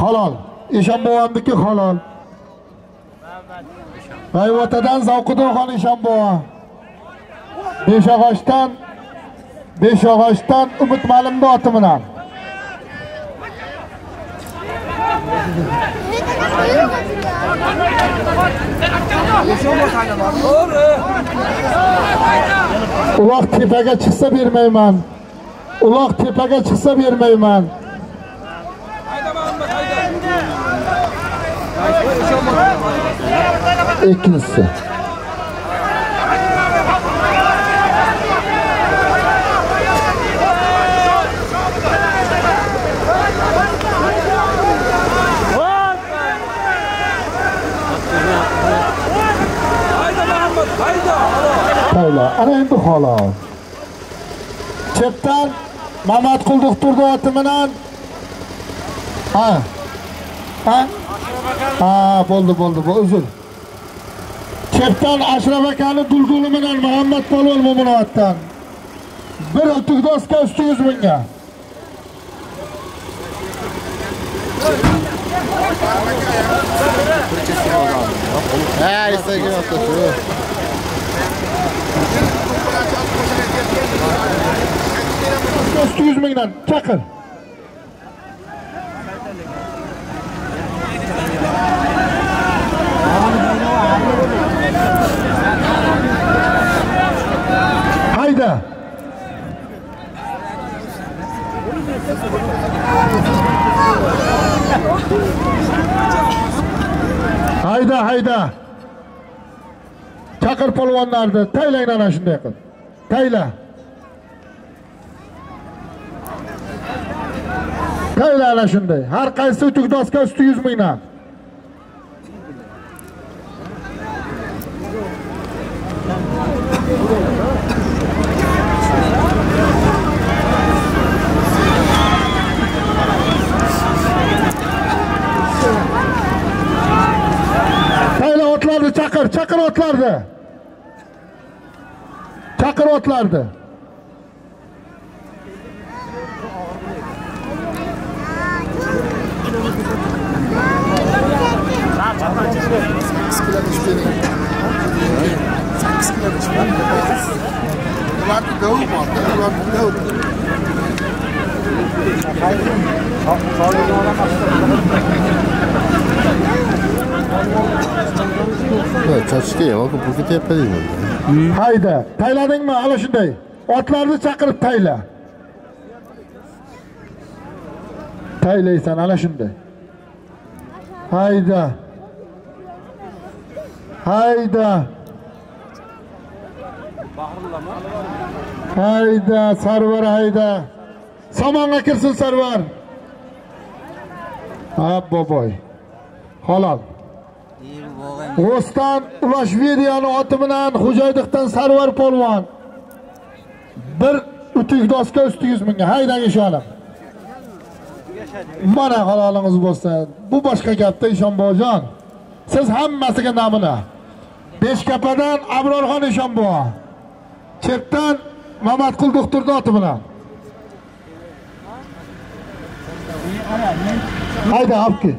halol eshonbovamniki halol g'ayvatadan zavqido'xon eshonbova beshog'ochdan beshog'ochdan umid malimni oti bilan uloq tepaga chiqsa bermayman. Uloq tepaga chiqsa bermayman. Ikkinchisi. Tayla, ana endi xolos. chetdan Mamat Qulduq turdi oti bilan. Ha. Ha? Ha, bo'ldi, bo'ldi, bu uzr. chetdan Ashraf akani dulguli bilan Muhammad Polvon Mo'minovotdan. Bir o'tik doska usti 100 mingga.
Ha, istagin ota shu.
Usti 100 mingdan chaqir. Hayda. Hayda, hayda. Chaqir polvonlarni taylang ana shunday qil. Tayla. Tayla ana shunday. Har qaysi utuk doska usti 100 mingdan. Tayla otlarni chaqir, chaqir otlarni. Chaqir otlarni.
Ularni dovi bor, ularni dovi. Chochishga ham olib pul ketyapti deyman.
hayda tayladingmi? Ana shunday. Otlarni chaqirib tayla. Taylaysan ana shunday. Hayda. Hayda. Hayda sarvar hayda. Somonga kirsin sarvar. Ha boboy. Halol. Rostam Ulashvediyani oti bilan Xo'jaydiqdan Sarvar polvon. Bir utik doska usti 100 mingga ishonib. Mana halolingiz bo'lsa, bu boshqa gapda Ishonboyjon. Siz hammasiga namuna. Beshkapadan Abrorxon Ishonboy. Chetdan Mamatqul doktorning oti bilan. Hayda, olib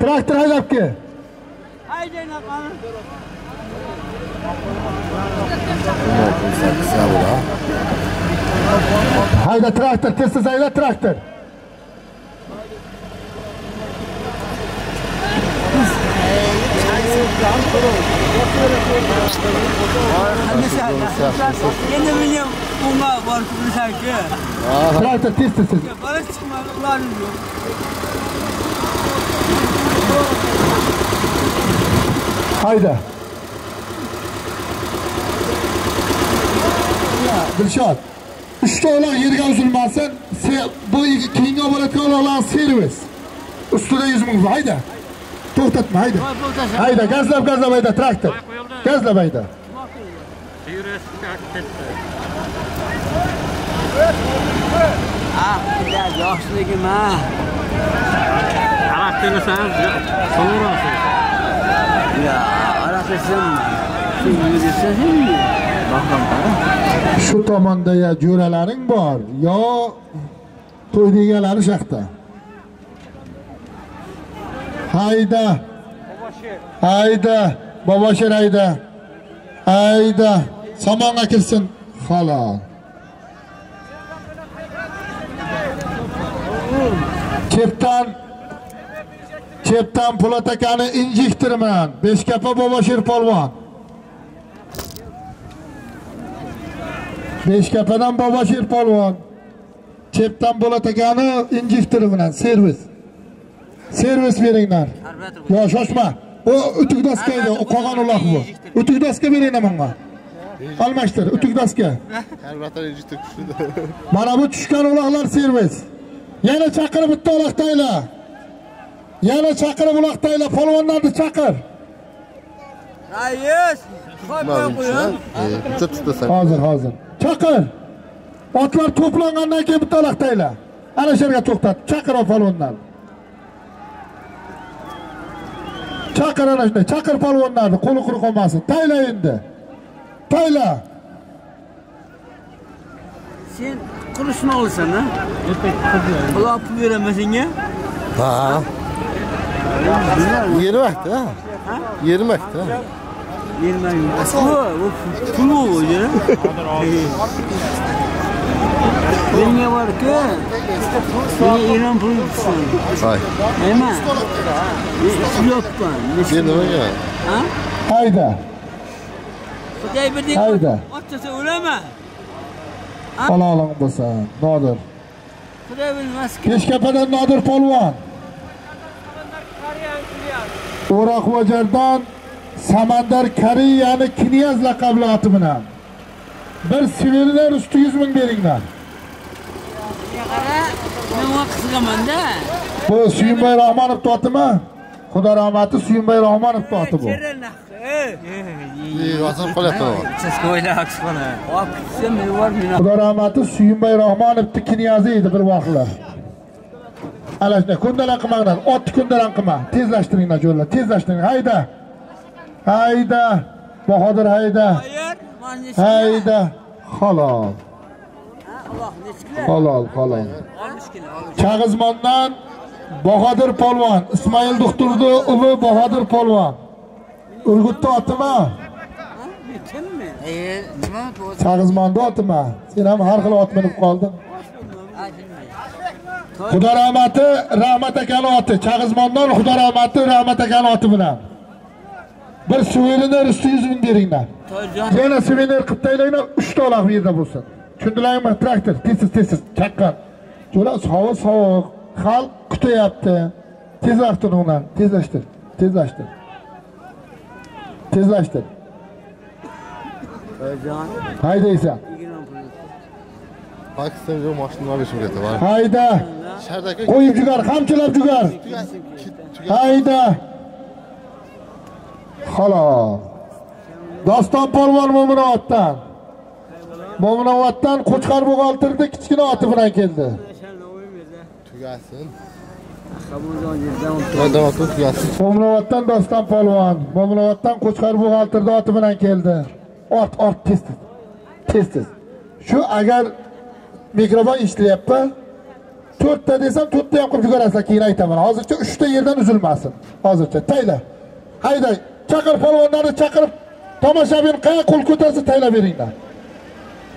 Traktor haydab kel. Hayda traktor, tez tez hayda traktor.
Endi menga bunga borib turishaki.
Traktor tez tez tez.
Bola chiqmadi, ularni yo'q.
Hayda. Dilshod. Uchta uloq yerga uzilmasin. Bu keyingi bo'layotgan uloqlar servis. Ustida 100 ming. Hayda. To'xtatma, hayda. Hayda, gazlab gazlab hayda traktor. Gazlab hayda.
Ah, yoshligim ha. Araqasim. Shu yurishim.
Shu tomonda ya jo'ralaring bor, yo to'yni egalari shaqda. Hayda. Hayda. Bobosher hayda. Hayda. Somonga kirsin. Halol. chetdan chetdan Po'lat akani injektoriman. Beshkapa Bobosher polvon. Beshkapadan Bobosher polvon. Chetdan Po'lat akani injektori bilan servis. Servis beringlar. Yo, shoshma. U utuk doska edi, qolgan uloq bu. Utuk doska beringlar menga. Almashtir, utuk doska.
Tushdi.
Mana bu tushgan uloqlar servis. Yana chaqirib bitta uloq. Yana chaqirib uloq tayla, polvonlarni chaqir.
Rais,
tutasan.
Hozir, hozir. Chaqir. Otlar to'plangandan keyin bitta tayla. Ana shu yerga to'xtat. Chaqir polvonlarni. Chaqir ana shunday, chaqir polvonlarni, qo'li quruq qolmasin. Tayla endi. Tayla.
Sen qurishni olasan ha? Uloq pul beraman senga.
Ha. Yermakda. Yermakda.
Bermayman. Bu pul o'zi. Menga bor-ku. Menga Eron pul tutsin.
Voy.
Nima? Yo'qman.
Sen nimaga?
Ha?
Hayda.
Xudoy birdek
Hayda.
otchasa o'laman.
Haloling bo'lsa, Nodir.
Xudoy bilmaski.
Peshkapadan Nodir polvon. O'roqvojardan Samandar koreyani Knyaz laqabli oti bilan. Bir suvenir usti 100 ming beringlar.
qiziqamanda men.
Bu Suyunbay rahmonovni otimi? Xudo rahmati Suyunbay rahmonovni oti bu.
Yozib qolyapti.
Men.
Xudo rahmati Suyunbay rahmonovni Knyazi edi bir vaqtlar. Ana shunday kundalan qilmanglar. Ot kundalan qilma. Tezlashtiringlar jo'rlar, tezlashtiring. Hayda. Hayda. Bahodir hayda. Hayda. Halol. Halol, halol. Chag'izmondan Bahodir polvon, Ismoil doktorni o'g'li Bahodir polvon. Urgutda otima?
E, nima to'g'ri?
Chag'izmonda otima. Sen ham har xil ot minib qolding. Xudo rahmati rahmat akani oti chag'izmondan xudo rahmati rahmat akani oti bilan. Bir suvenir usti yuz ming beringlar yana suvenir qilib taylanglar uchta olar bu yerda bo'lsin. Tushundilarmi traktor? Tezsiz tezsiz chaqqan. Jo'ra sovuq sovuq. Xalq kutyapti tezlashtir uni tezlashtir tezlashtir tezlashtir haydaysan
Mashina olishim kerak var.
hayda. Qo'yib jugar qamchilab jugar. Hayda. Xolos doston polvon mo'minovatdan mo'minovatdan qo'chqar buxgalterda kichkina oti bilan keldi
tugasin.
Mo'minovatdan doston polvon mo'minovatdan qo'chqar buxgalterda oti bilan keldi ort ort tez tez. Tez tez. Shu agar mikrofon ishlayapti to'rtta desam to'rtta ham qilib yuborasizlar keyin aytaman. Hozircha uchta yerdan uzilmasin. Hozircha. Tayla hayda chaqir polvonlarni chaqirib tomoshabin qayoqqa qo'l ko'tarsa taylab beringlar.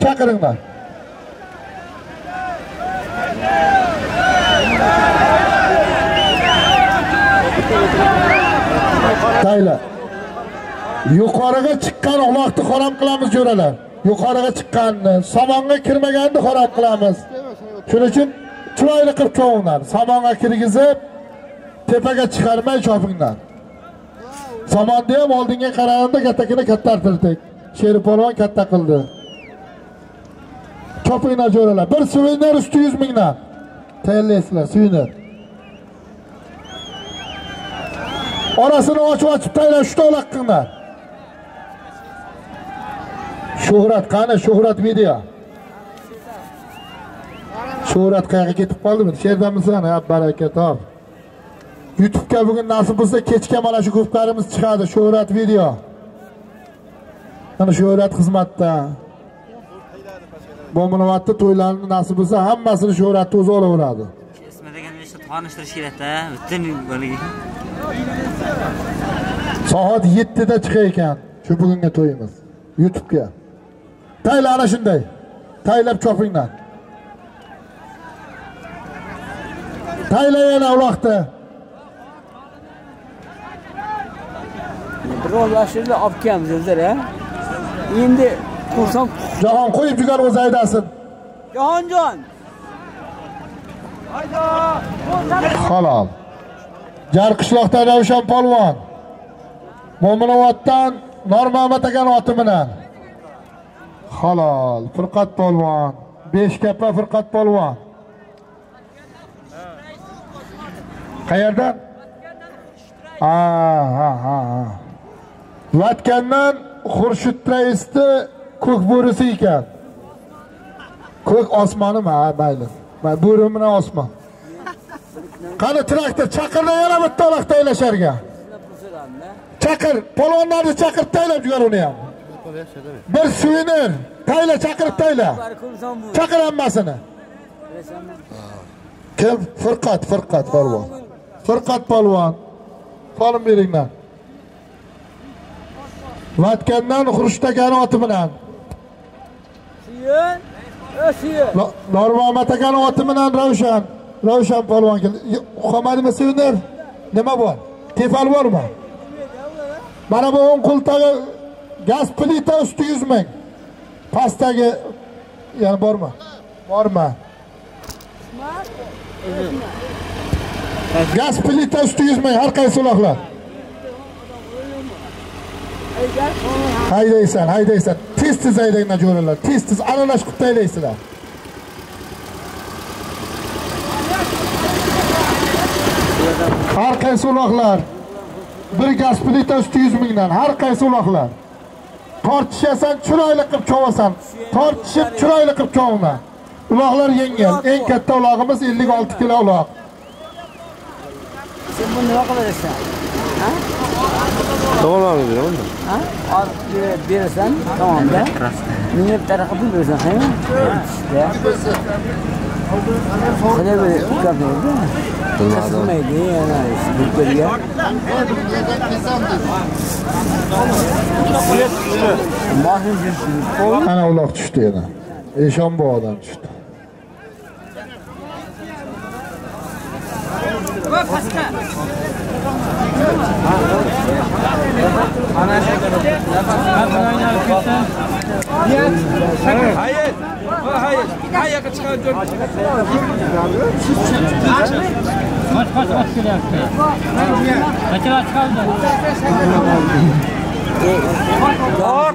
Chaqiringlar. Tayla yuqoriga chiqqan uloqni harom qilamiz jo'ralar. Yuqoriga chiqqanni somonga kirmaganini harom qilamiz. Shuning uchun chiroyli qilib chovinglar somonga kirgizib tepaga chiqarmay chopinglar. Somonni ham oldinga qaraganda kattakina kattartirdik sheri katta qildi. Chopinglar jo'ralar. Bir suvenir usti yuz mingdan tayyorlaysizlar suvenir orasini ochib ochib taylab shu uloq qilinglar shuhrat qani shuhrat video shuhrat qayoqqa ketib qoldimi? Shu yerdamisan ha baraka top youtube'ga bugun nasib bo'lsa kechga mana shu ko'pkarimiz chiqadi. Shuhrat video mana shuhrat xizmatda. Mo'minovatni to'ylarini nasib bo'lsa hammasini shuhratni o'zi olaveradi.
Ismi degan ishni tanishtirish kerakda butun
soat yettida chiqar ekan shu bugungi to'yimiz youtube'ga tayla ana shunday. Taylab chopinglar tayla yana uloqni
birovlashishni olib kelamiz o'zlar a endi ko'rsam
jahon qo'yib jugar o'zi haydasin
jahonjon!
Halol. Jar qishloqdan ravshan polvon. Mo'minovatdan normamat akani oti bilan halol firqat polvon. Beshkapa firqat polvon. Qayerdan? Ha ha ha vatkandan xurshid raisni ko'k bo'risi ekan. Ko'k osmonimi ha mayli. Bo'ri bilan osmon. Qani traktor chaqirda yana bitta uloq taylasharga chaqir polvonlarni chaqirib taylab yugar uni ham. Bir suyini tayla chaqirib tayla.
Ko'rsam bu
chaqir hammasini kim firqat firqat polvon. Firqat polvon. Solim beringlar. Vatkandan xurshid akani oti bilan.
Suyin o suyin
Lo- oti bilan ravshan. Ravshan polvon keldi Yo- nima bor? Tefal bormi? Mana bu o'ng qo'ltagi gaz plita usti yuz ming pastdagi yana bormi? Bormi? Gaz plita usti yuz ming har qaysi uloqlar. Haydaysan haydaysan. Tez tez haydanglar jo'ralar tez tez aralash qilib har qaysi uloqlar. Bir gaz plita usti yuz mingdan har qaysi uloqlar. Tortishasan chiroyli qilib chovasan. Tortishib chiroyli qilib chovinglar uloqlar yengil. Eng katta ulog'imiz 56 kilo uloq.
Sen buni nima qilasan
To'g'ri beraman.
ha? Olib berasan tomonda menga bitta raqam pul berasan haymi ishda qilay bir ukam qizmaydi yana birga moshin yursin
ana uloq tushdi yana eshon bu odam tushdi
Hayır. Ha, Hayır. Hayır yakın çıkar. dur.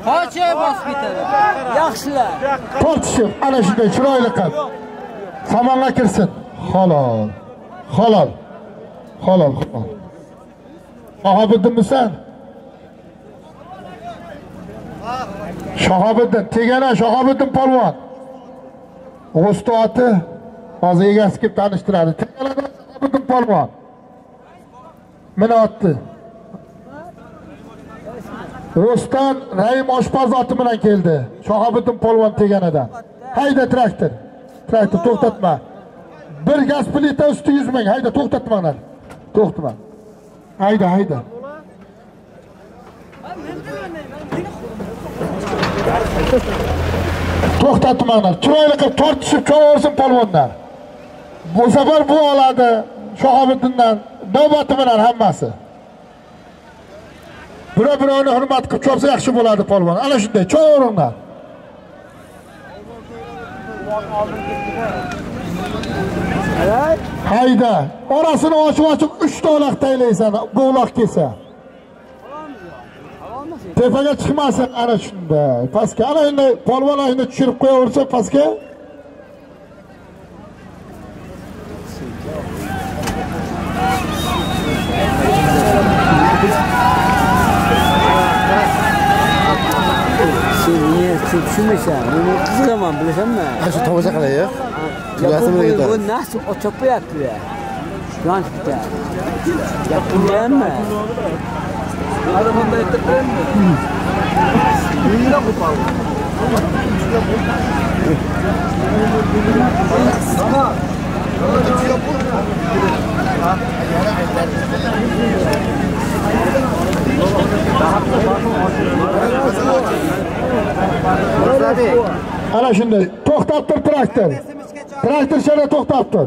Qocha bosib ketadi. Yaxshilar.
tortishib ana shunday chiroyli qilib somonga kirsin halol halol halol halol shahobiddinmisan shahobiddin tegana shahobiddin polvon g'usti oti hozir egasi kelib tanishtiradi teganadan polvon mina otdi Rustam Raim oshpaz oti bilan keldi. shohobiddin polvon teganidan. Hayda traktor. Traktor to'xtatma. Bir gaz plita usti 100 ming. Hayda to'xtatmanglar. To'xtatma. Hayda, hayda. To'xtatmanglar. Chiroyli qilib tortishib cho'vorsin polvonlar. Bu safar bu oladi shohobiddindan navbati bilan hammasi. birov birovni hurmat qilib chopsa yaxshi bo'ladi polvon. Ana shunday cho'ringlar. Hayda. Orasini ochib-ochib 3 ta uloq taylaysan, bu uloq kelsa. Tepaga chiqmasin ana shunday. Pastga ana endi polvon endi tushirib qo'yaversa pastga.
Tushunmaysan? Meni qiziqaman, bilasanmi?
Ana shu? Kulasi bilan
Bu
ketadi.
nasib ochib qo'yapti. Quvonch bitta. Gap bundanmi?
Arabanda aytib qo'yaymi? Yuyla qo'pol.
Ana shunday. To'xtab tur traktor. Traktor shara to'xtab tur.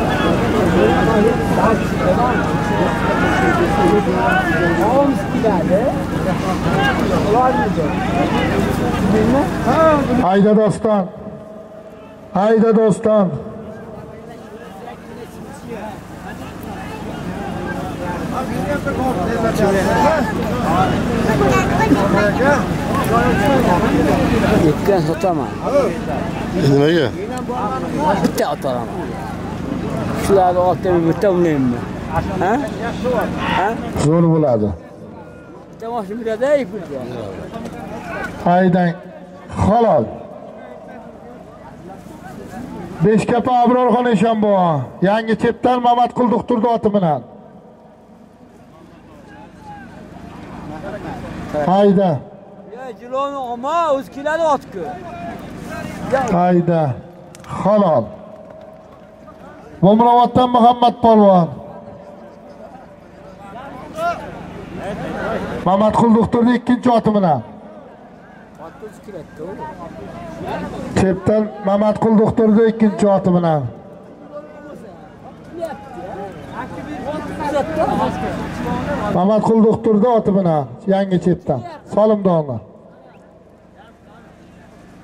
Hayda doston. Hayda doston.
Yetgan sotaman.
Nimaga?
Bitta ot olaman. Shularni otdan bitta ulaymi? Ha? Ha?
Zo'r bo'ladi.
Bitta mashina beradi, pulga.
Haydang. Halol. Beshkapa Abrorxon Eshonbovo. Yangi chepdan Mamatqul doktorni oti bilan. Hayda.
Ya jiloni oma o'zi keladi otga.
Hayda. Halol. Mo'mrovatdan Muhammad polvon. Mamatqul doktorni ikkinchi oti bilan.
Otga o'zi keladi.
Chepdan Mamatqul ikkinchi oti bilan. Mamatqul doktorni oti bilan yangi chepdan. Solimdonni.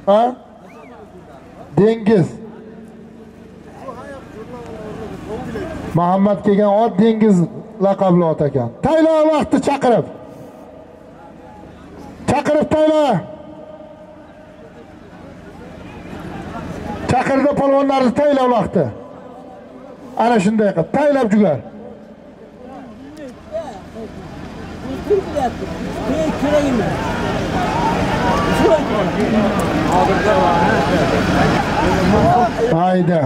Ha? Dengiz. Muhammad kelgan ot dengiz laqabli ot ekan. Tayla vaqti chaqirib. Chaqirib tayla. Chaqirdi polvonlarni tayla vaqti. Ana shunday qilib taylab jugar.
Men?
Hayda.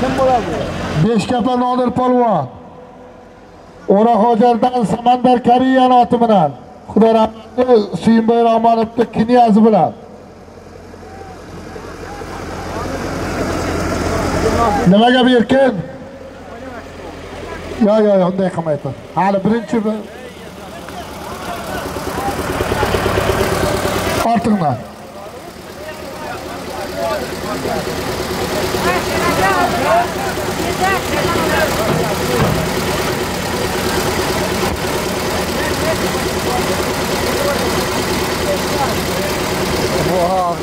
Kim bo'ladi
beshkapa nodir polvon o'raxo'jardan samandar kariyani oti bilan xudo rahmatli suyinboy rahmonovni knyazi bilan nimaga berkin yo yo yo unday qilmaydi hali birinchi bir. Ortingdan
Bu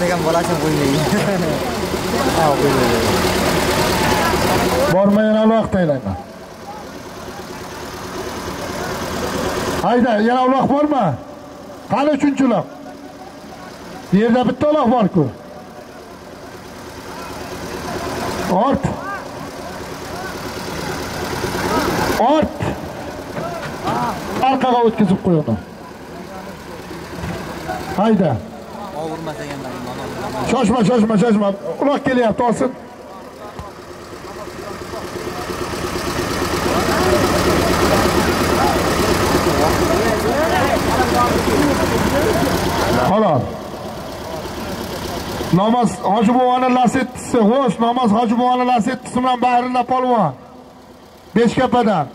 degan bolasini bo'lmaydi Ha, qo'ymaydi.
bormay yana uloq taylayman. Hayda yana uloq bormi? Qani uchinchi uloq yerda bitta uloq borku. Ort ort orqaga o'tkazib qo'y uni hayda shoshma shoshma shoshma uloq kelyapti olsin Xolos. Namoz Hoji buvoni lasettisi, xo'sh, namoz Hoji buvoni lasettisi bilan Bahrilla polvon. Beshkapadan.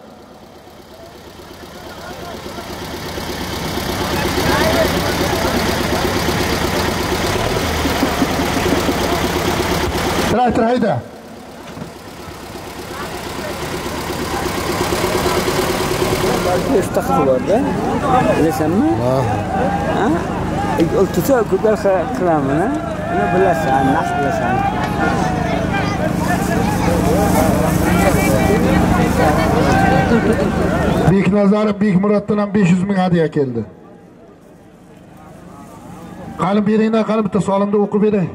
Traktor hayda.
nechta qizi borda bilasanmi ha o'ltisa ko'plar qilaman uni bilasan naq bilasan
Beknazarov Bekmuroddan ham 500 ming hadya keldi. Qani beringlar, qani bitta solimda o'qib beray.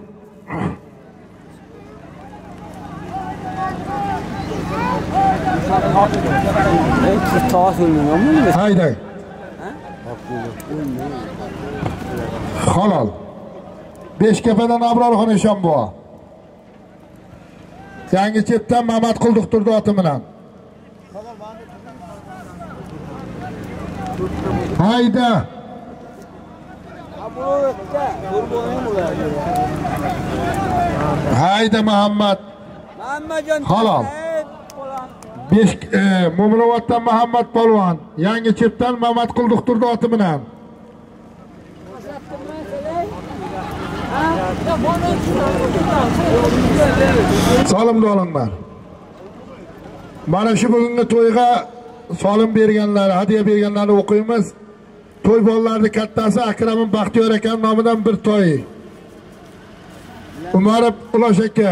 to'g'ri
Hayday. Halol. Beshkapadan Abrorxon Eshonbuva. Yangi chetdan Mamat Qulduq turdi oti bilan. Hayda. Hayda Muhammad.
Muhammadjon
Halol. Besh e, Mo'minovotdan Muhammad polvon, yangi chepdan Mamat Qulduq turdi oti bilan. Solimni olinglar. Mana shu bugungi to'yga solim berganlar, hadiya berganlarni o'qiymiz. To'y bolalarning kattasi Akramin Baxtiyor aka nomidan bir to'y. Umarov Ulosh aka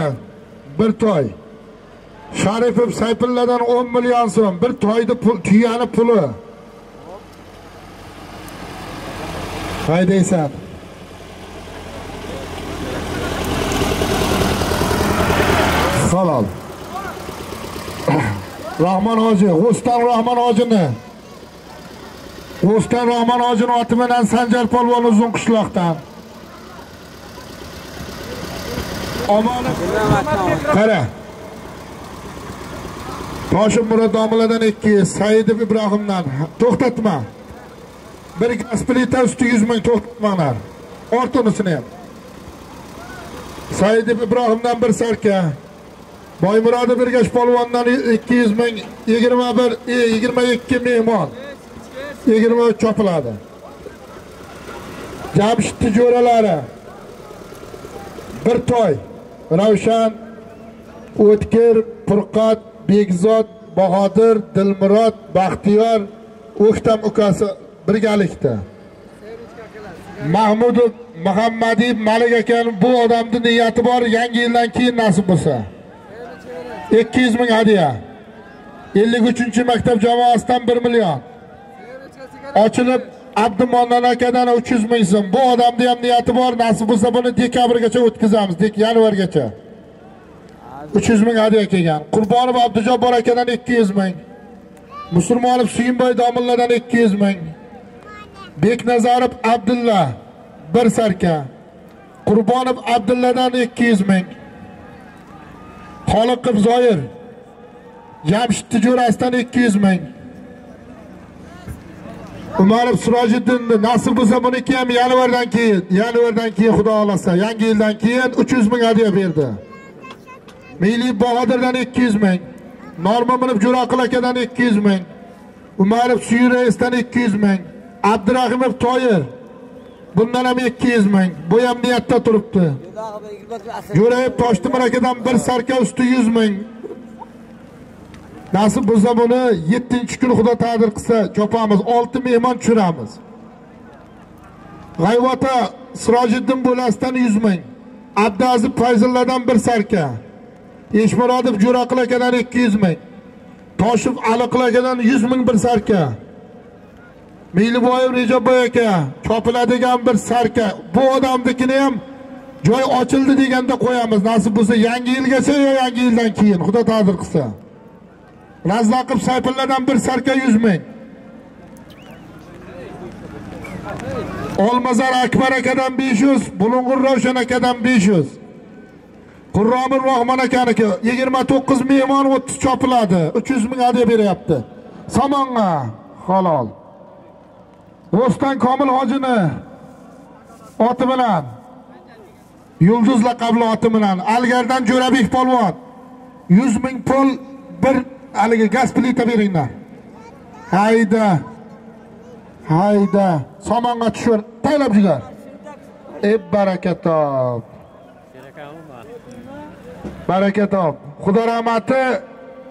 bir to'y. Sharipov Sayfulladan 10 million so'm, bir to'yni pul, tuyani puli. Haydaysan. Halol. Rahmon hoji, G'uston Rahmon hojini. G'uston Rahmon hojini oti bilan Sanjar polvon uzun qishloqdan. Omonat Qara. toshim Murod domiladan 2, Saidov Ibrohimdan. To'xtatma. Bir gaz plita usti 100 ming to'xtatmanglar. Ortunisini ham. Saidov Ibrohimdan bir sarka. Boymurodov Ergash polvondan 200 ming, 21, e, 22 mehmon. 23 chopiladi. Jamshid tijoralari. Bir to'y. Ravshan, O'tkir, Furqat, begzod Bahodir, Dilmurod, Baxtiyor, O'ktam ukasi birgalikda. Mahmudov, Muhammadiy Malik ekan bu odamni niyati bor, yangi yildan keyin nasib bo'lsa. 200 ming hadiya. 53 maktab jamoasidan 1 million. Ochilib Abdumondan akadan 300 ming so'm. Bu odamning ham niyati bor, nasib bo'lsa buni dekabrgacha o'tkazamiz, dek yanvargacha. 300 ming hadiya kelgan. Qurbonov Abdujobbor akadan 200 ming. Musulmonov Suyinboy Domilladan 200 ming. Beknazarov Abdulla bir sarka. Qurbonov Abdulladan 200 ming. Xoliqov Zoir. Jamshid Tijorasidan 200 ming. Umarov Sirojiddin nasib bo'lsa buniki ham yanvardan keyin, yanvardan keyin xudo xolasa, yangi yildan keyin 300 ming hadiya berdi. Milliy Bahodirdan 200 ming. Normaminov Jo'raqil akadan 200 ming. Umarov Suyureysdan 200 ming. Abdurahimov Toyir bundan ham 200 ming. Bu ham niyatda turibdi. Jo'rayev Toshtemir akadan bir sarka usti 100 ming. Nasib bo'lsa buni 7-kun Xudo taqdir qilsa chopamiz, olti mehmon tushiramiz. G'ayvota Sirojiddin bo'lasidan 100 ming. abduazib fayzulladan bir sarka. Eshmurodov Jo'raqul akadan 200 ming. toshev Aliqul akadan 100 ming bir sarka. Meyliboyev Rejaboy aka chopiladigan bir sarka. Bu odamnikini ham joy ochildi deganda qo'yamiz. Nasib bo'lsa yangi yilgacha yo yangi yildan keyin Xudo taqdir qilsa. Razzaqov Sayfullardan bir sarka 100 ming. olmazar Akbar akadan 500, Bulung'ur Ravshan akadan 500. Qurromir Rahmon akaniki 29 mehmon 30 chopiladi. 300 ming hadiya beryapti. Samonga halol. Rostan Komil hojini oti bilan Yulduz laqabli oti bilan Algardan Jo'rabek polvon 100 ming pul bir haligi gaz plita beringlar. Hayda. Hayda. Somonga tushir. Taylab jigar. Eb barakatob. Barakatob. Xudo rahmati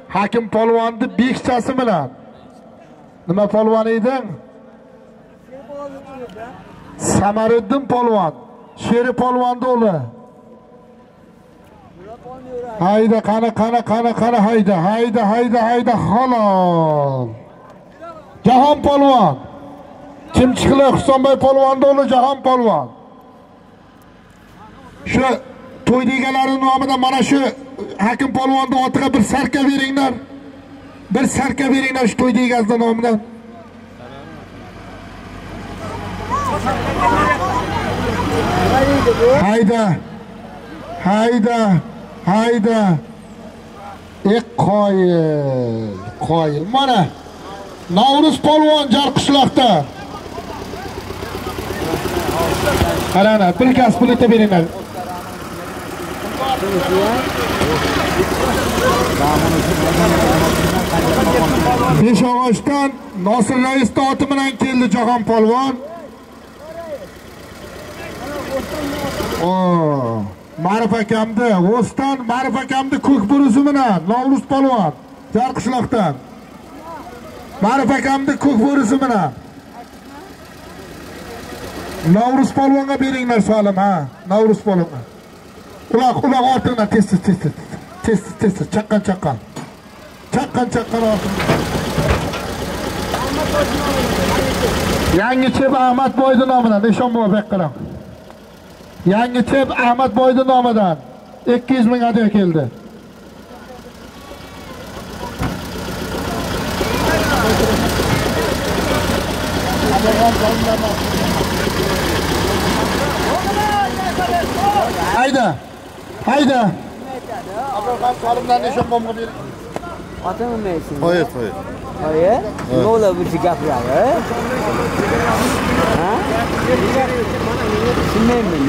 Hakim polvonni bekchasi bilan. Nima polvon eding? Samariddin polvon. Sheri polvonni o'g'li. Hayda qana qana qana qana hayda hayda hayda hayda halol. Jahon polvon. Chimchiqli Husanbay polvonni o'g'li Jahon polvon. Shu to'y egalari nomidan mana shu Hakim polvonni otiga bir sarka beringlar. Bir sarka beringlar shu to'y egasi nomidan. Hayda. Hayda. Hayda. E qoyil, qoyil. Mana Navruz polvon Jarqishloqda. Qarana, bir gaz pulita beringlar. Beshovashdan Nosir rais oti bilan keldi Jahon polvon. O, Ma'rif akamni, O'stan Ma'rif akamni ko'k buruzi bilan Novruz polvon Jarqishloqdan. Ma'rif akamni ko'k buruzi bilan. Novruz polvonga beringlar salim ha, Novruz polvonga. Uloq, uloq ortidan tez tez tez tez tez tez tez chaqqan chaqqan. Chaqqan chaqqan. Yangi chep Ahmad Boydi nomidan Eshonboy qarang Yangi chep Ahmad Boydi nomidan 200 ming hadiya keldi. Hayda. Hayda. Abdulxon Solimdan Eshonboyga bering.
Ota nimaysiz?
Toyir, toyir.
Oyi, nima ular bu gaplari? Ha? Tushunmayman.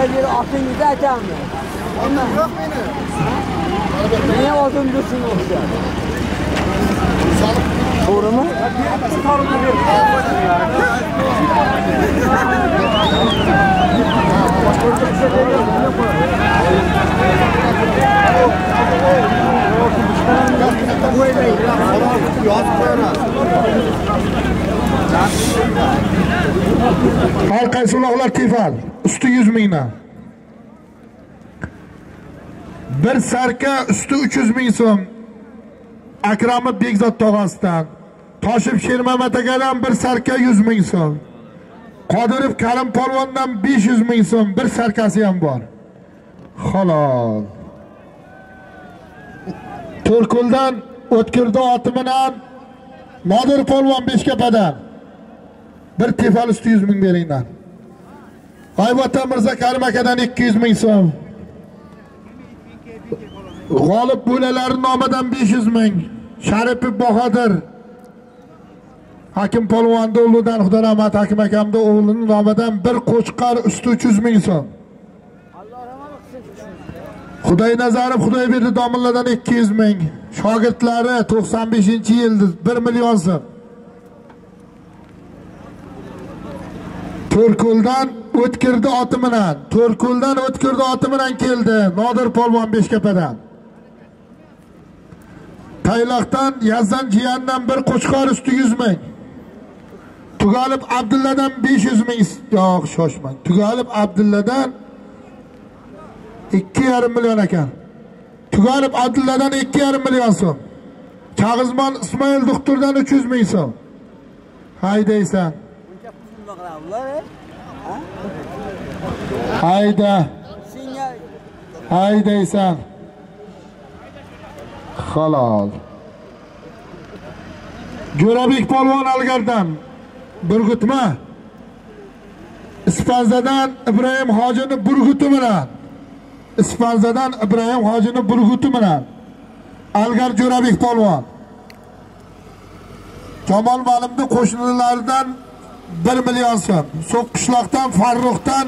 Ey, bir otingizni aytamiz. Yo'q meni. Meni otim dursin o'xshar. To'g'rimi?
Har qaysi uloqlar tefal, usti 100 mingdan. Bir sarka usti 300 ming so'm. Akramov Bekzod tog'asidan. Toshib Shermamat akadan bir sarka 100 ming so'm. Qodirov Karim polvondan 500 ming so'm bir sarkasi ham bor. Halol. Turkuldan o'tkirdi oti bilan Nodir polvon Beshkapadan bir tefal usti 100 ming beringlar. G'oyibotdan mirza Karim akadan 200 ming so'm. G'olib bo'lalari nomidan 500 ming. Sharipov Bahodir Hakim Polvandi o'g'lidan Xudo rahmat Hakim akamda o'g'lining nomidan bir qo'chqar usti 300 ming so'm. Xudoy Nazarov Xudoyberdi domladan 200 ming. Shogirdlari 95-yilda 1 million so'm. To'rko'ldan o'tkirdi oti bilan, To'rko'ldan o'tkirdi oti bilan keldi. Nodir polvon Beshkapadan. Tayloqdan Yazdan jiyandan bir qo'chqor usti 100 ming. Tugalib Abdulladan 500 ming. Yo'q, shoshmang. Tugalib Abdulladan 2,5 million ekan. Tugalib Abdulladan 2,5 million so'm. Chag'izmon Ismoil doktordan 300 ming so'm. Haydaysan. Hayda. Haydaysan. Halol. Jo'rabek polvon Algardan Burgutma. Ispanzadan Ibrohim hojini Burguti bilan. Ispanzadan Ibrohim hojini Burguti bilan. Algar Jo'rabek polvon. kamol Malimni qo'shnilaridan 1 million so'm. So'qqishloqdan Farruxdan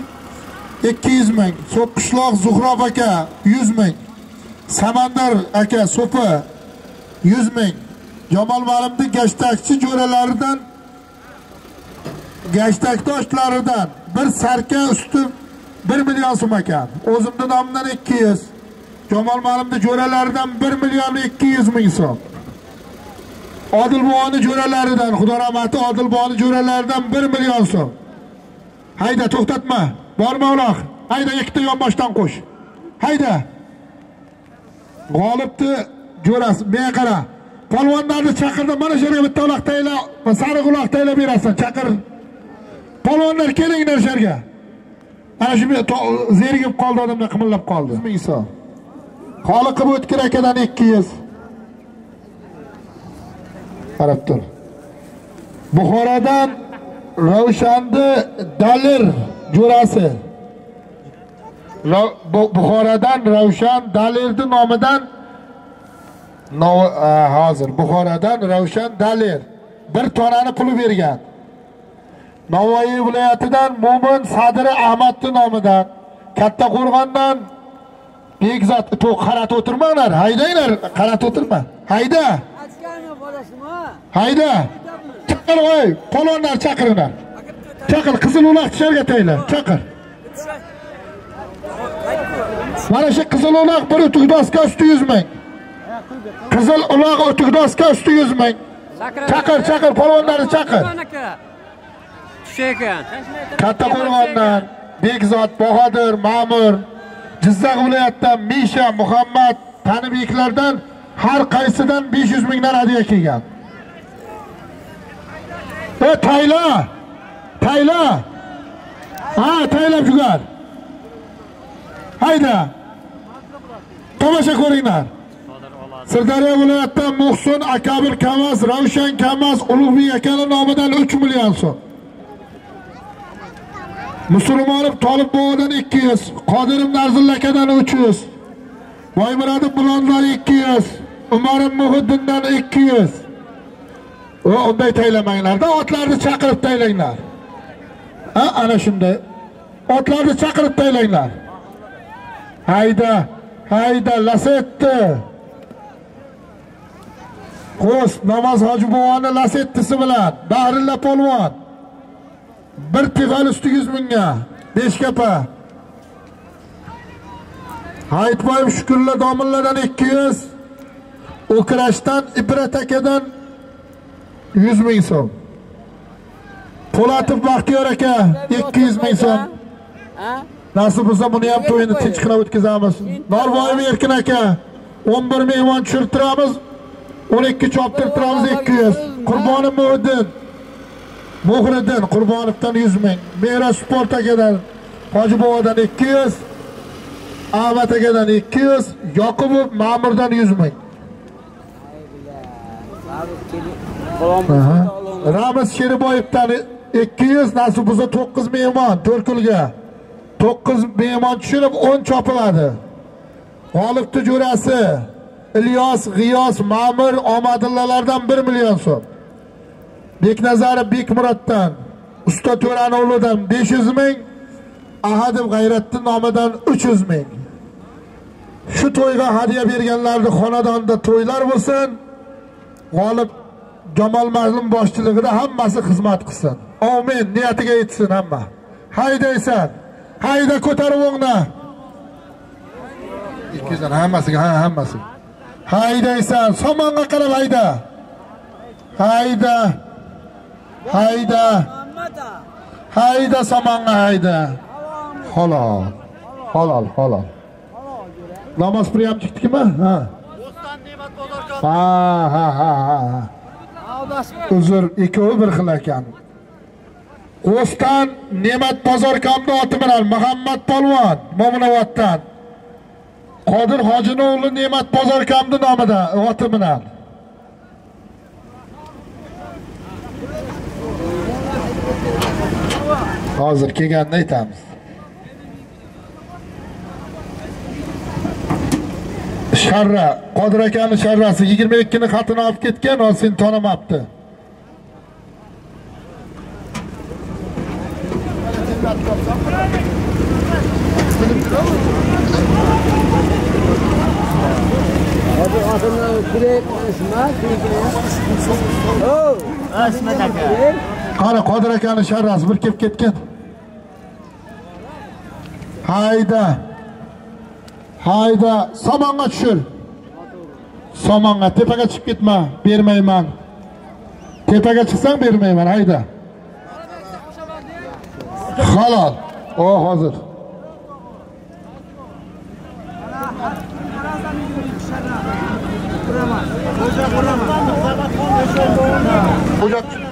200 ming. So'qqishloq Zuhrob aka 100 ming. Samandar aka So'pi 100 ming. Jamol Malimni gashtakchi jo'ralaridan gashtakdoshlaridan bir sarka usti 1 million so'm ekan. O'zimning nomimdan 200. Jamol Malimni jo'ralaridan 1 million 200 ming so'm. Odilboni jo'ralaridan, Xudo rahmati Odilboni jo'ralaridan 1 million so'm. Hayda, to'xtatma. Borma uloq. Hayda, ikkita yonboshdan qo'sh. Hayda. G'olibni jo'rasi, men qara. Polvonlarni chaqirdim. Mana shu yerga bitta uloq tayla, sariq uloq tayla berasan, chaqir. Polvonlar kelinglar shu yerga. Mana shu zerigib qoldi odamlar qimillab qoldi. Ming so'm. Xoliqib o'tkir akadan 200. qarab tur buxorodan ravshanni dalir jo'rasi buxorodan ravshan dalirni nomidan hozir buxorodan ravshan dalir bir tonani puli bergan navoiy viloyatidan mo'min sadri ahmadni nomidan katta qo'rg'ondan bekzod to' qarata o'tirmanglar haydanglar qarata o'tirma. Hayda. Hayda. Chaqir voy polvonlar chaqiringlar. Chaqir qizil uloq tisharga taylar chaqir. Mana shu qizil uloq bir utuq doska usti 100 ming. Qizil uloq utuq doska usti 100 ming. Chaqir chaqir polvonlarni chaqir
ekan
kattaqo'rg'ondan bekzod bahodir ma'mur jizzax viloyatidan misha muhammad tanibeklardan har qaysidan 500 mingdan hadiya kelgan. E tayla! Tayla! Ha taylab jugar! Hayda tomosha ko'ringlar. Sirdaryo viloyatidan Muhsin Akabir Kamaz, Ravshan Kamaz, Ulug'bek akani nomidan 3 million so'm. Musulmonov Tolib bovadan 200, Qodirim Narzullo akadan 300. Voymurodov Bulondan 200, Umarim Muhiddindan 200. Va unday taylamanglarda otlarni chaqirib taylanglar. Ha, ana shunday. Otlarni chaqirib taylanglar. Hayda, hayda, lasetti Qo's namoz hojibovani lasettisi bilan Bahrilla polvon. Bir tig'al usti 100 mingga, Beshkapa. Hayitboyev Shukurla domillardan 200, Ukrashdan Ibrat akadan 100 ming so'm. Po'latov Baxtiyor aka 200 ming so'm. Nasib bo'lsa buni ham to'yini tinchgina o'tkazamiz. Norboyev Erkin aka 11 mehmon tushirtiramiz. 12 choptirtiramiz 200. Qurbonim Muhiddin. Muhriddin Qurbonovdan 100 ming. Meros Sport akadan Hoji 200. Avat akadan 200. Yoqubov Ma'murdan 100 ming. Ramiz Sheriboyevdan 200, nasib bo'lsa 9 mehmon To'rkulga. to'qqiz mehmon tushirib 10 chopiladi g'olib tujurasi ilyos g'iyos ma'mur omadullalardan 1 million so'm beknazarov bekmuroddan usta to'rani o'g'lidan besh yuz ming ahadov g'ayratdin nomidan uch yuz ming. Shu to'yga hadiya berganlarni xonadonda to'ylar bo'lsin. G'olib jamol mazlum boshchiligida hammasi xizmat qilsin. Amin, niyatiga yetsin hamma. Haydaysan hayda ko'tarib o'ngna. 200 dan hammasiga ha hammasi. Haydaysan somonga qarab hayda hayda hayda. Hayda somonga hayda. Halol. Halol halol. Namoz priamchikniki ha. Ha ha ha ha. Uzr ikkovi bir xil ekan. O'stan ne'mat bozorkomni oti bilan muhammad polvon mo'minoboddan qodir Hojinovning ne'mat bozorkomni nomida oti bilan hozir kelganda aytamiz. Sharra qodir akani sharrasi yigirma ikkini xatini olib ketgan hozir seni tanimabdi
Hadi atını kürek ismat. Oh,
ismat aka
qani qodir akani sharrasi bir kelib ketgan. Hayda. Hayda somonga tushir. Somonga tepaga chiqib ketma bermayman. Tepaga chiqsang bermayman hayda. Halol. O hozir. Xo'ja qishloqdan kimdi?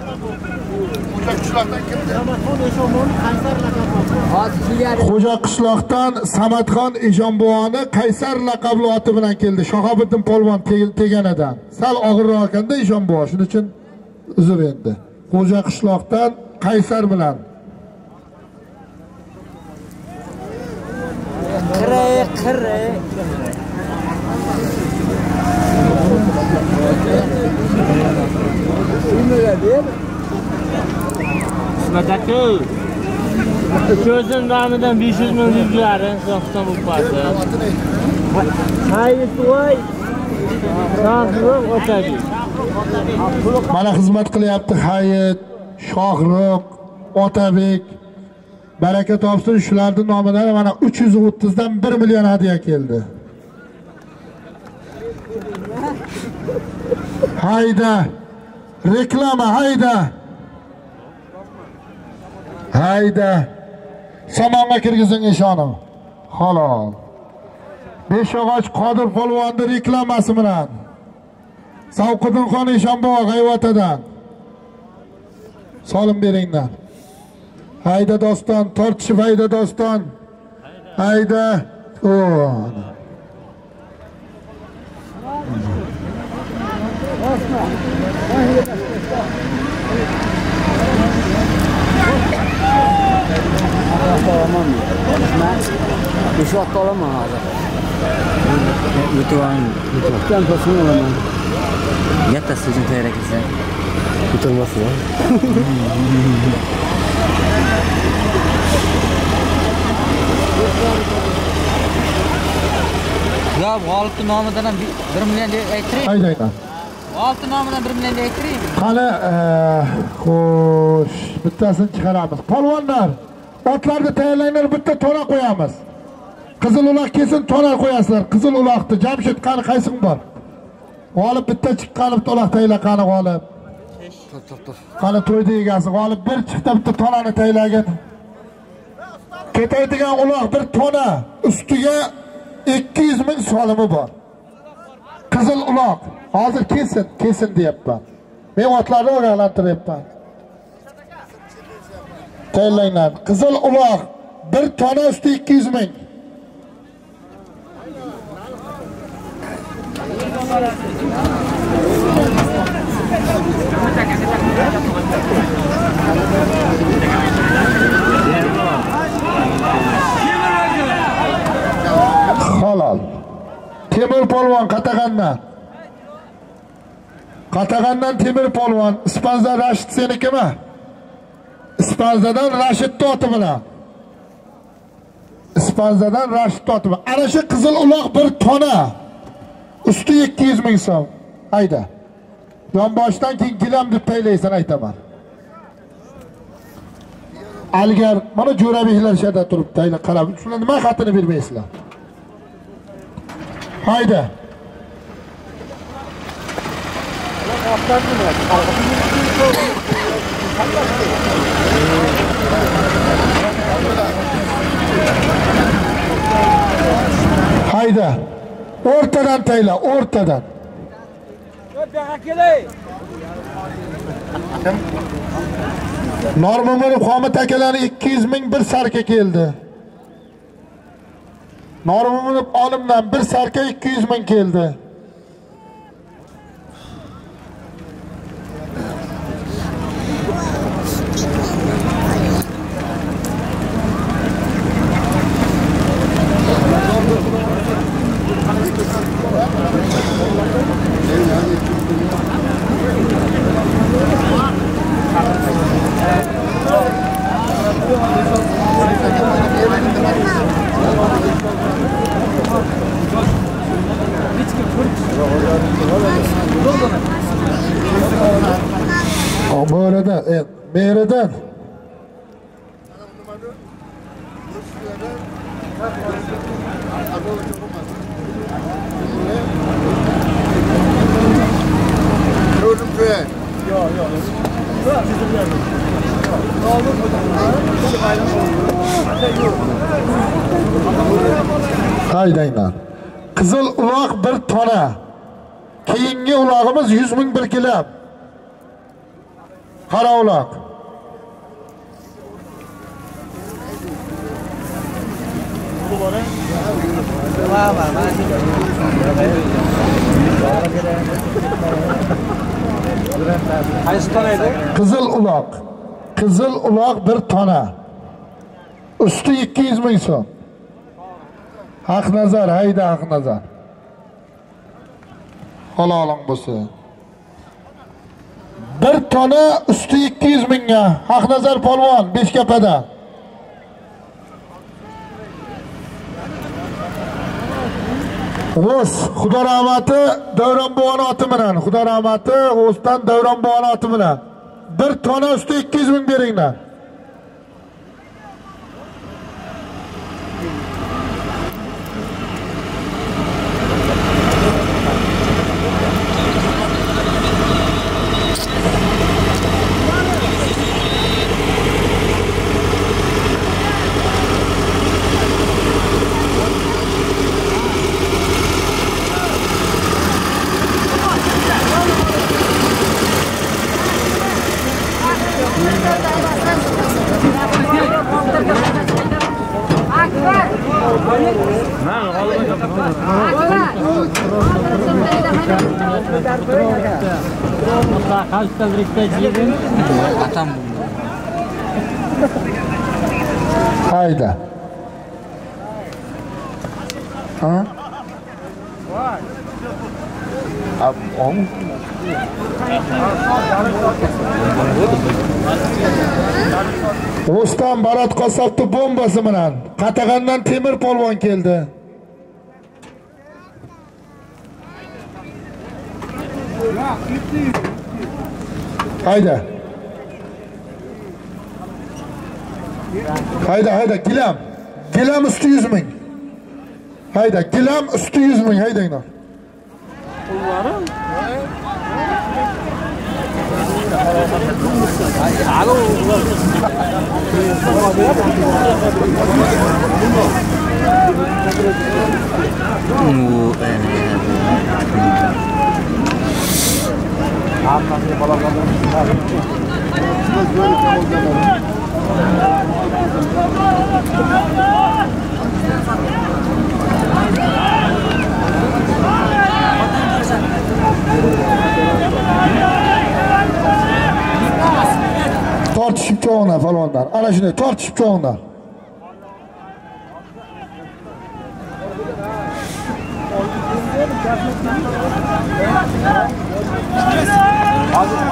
Xo'ja qishloqdan Samadxon Eshonbuvoni Qaysar laqabli oti bilan keldi. Shahobiddin polvon teganidan. Sal og'irroq ekanda Eshonbuvo, shuning uchun uzr endi. Xo'ja qishloqdan Qaysar bilan
qirq qire.
Uch o'zim nomidan besh yuz ming yuzlari hisob bo'lib qoldi hayito'y shohruh otabek
mana xizmat qilyapti Hayit, Shohruh, Otabek. Baraka topsin shularni nomidan mana 330 dan 1 million hadya keldi. Hayda. Reklama hayda. Hayda. somonga kirgizing eshoni. Halol. Beshog'och Qodir polvonni reklamasi bilan Savqiddin xon g'ayvatadan. Solim beringlar. Hayda doston, tortishib hayda doston. Hayda. O.
you. Olamam. Mert, şu hatta olamam abi.
Yutuvan.
Yutuvan pasını olamam.
Yat da sıcın
tayarak izle. Yutulmasın ha.
Ya bu halkın namıdan bir, bir milyon diye
aytırayım. Haydi haydi.
G'olibni nomidan 1 million aytiring.
Qani, xo'sh, bittasini chiqaramiz. Polvonlar, otlarni tayyorlanglar, bitta to'na qo'yamiz. Qizil uloq kelsin, to'na qo'yasizlar. Qizil uloqni Jamshid qani qaysing bor? G'olib bitta chiqqani bitta uloq tayyorla qani g'olib. Qani to'yda egasi g'olib bir chiqda bitta tonani tayyorlagin. Ketaydigan uloq bir tona, ustiga 200 ming solimi bor. Qizil uloq. hozir kesin kesin deyapman. Men otlarni ogohlantiryapman. Tayinlanglar. Qizil uloq bir tona usti ikki yuz ming. Halol. Temur polvon qatag'andan temir polvon. Ispanza rashid senikimi? Ispanzadan rashid toti bilan ispanzadan rashid toti bilan ana shu qizil uloq bir tona. Usti ikki yuz ming so'm. Hayda yonboshidan keyin gilam deb paylaysan aytaman. Algar mana jo'rabeklar shu yerda turibdi. Hayda qarab shuni nima xatini bermaysizlar? Hayda hayda o'rtadan tayla o'rtadan Normamonov Xomit akalarni 200 ming bir sarka keldi. Normamonov olimdan bir sarka 200 ming keldi. O e, beridan.
Gördüm köye.
Haydanglar. Qizil uloq bir tona. Keyingi ulog'imiz 100 ming bir kilo. Qora uloq.
Qaysi tona edi?
Qizil uloq. Qizil uloq bir tona. Usti 200 ming so'm. haqnazar hayda haqnazar nazar. Haloling bo'lsin. Bir tona usti 200 mingga. Haq nazar polvon Beshkapada. Rus, Xudo rahmati Davron buvoni oti bilan, Xudo rahmati G'usdan Davron oti bilan. Bir tona usti 200 ming beringlar.
Atam
Hayda. Ha? Ab on. Rustam Barat qassobni bombasi bilan Qatag'andan temir polvon keldi. Hayda. Hayda hayda gilam. Gilam usti 100 ming. Hayda gilam usti 100 ming haydanglar.
U
Tortishib cho'g'inglar palvonlar. Ana shunday tortishib Ja.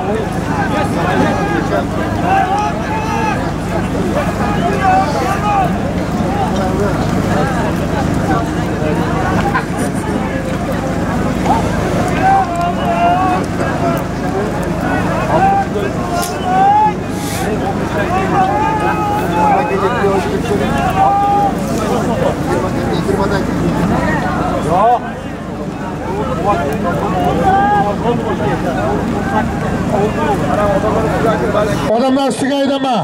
Odamlar ustiga haydama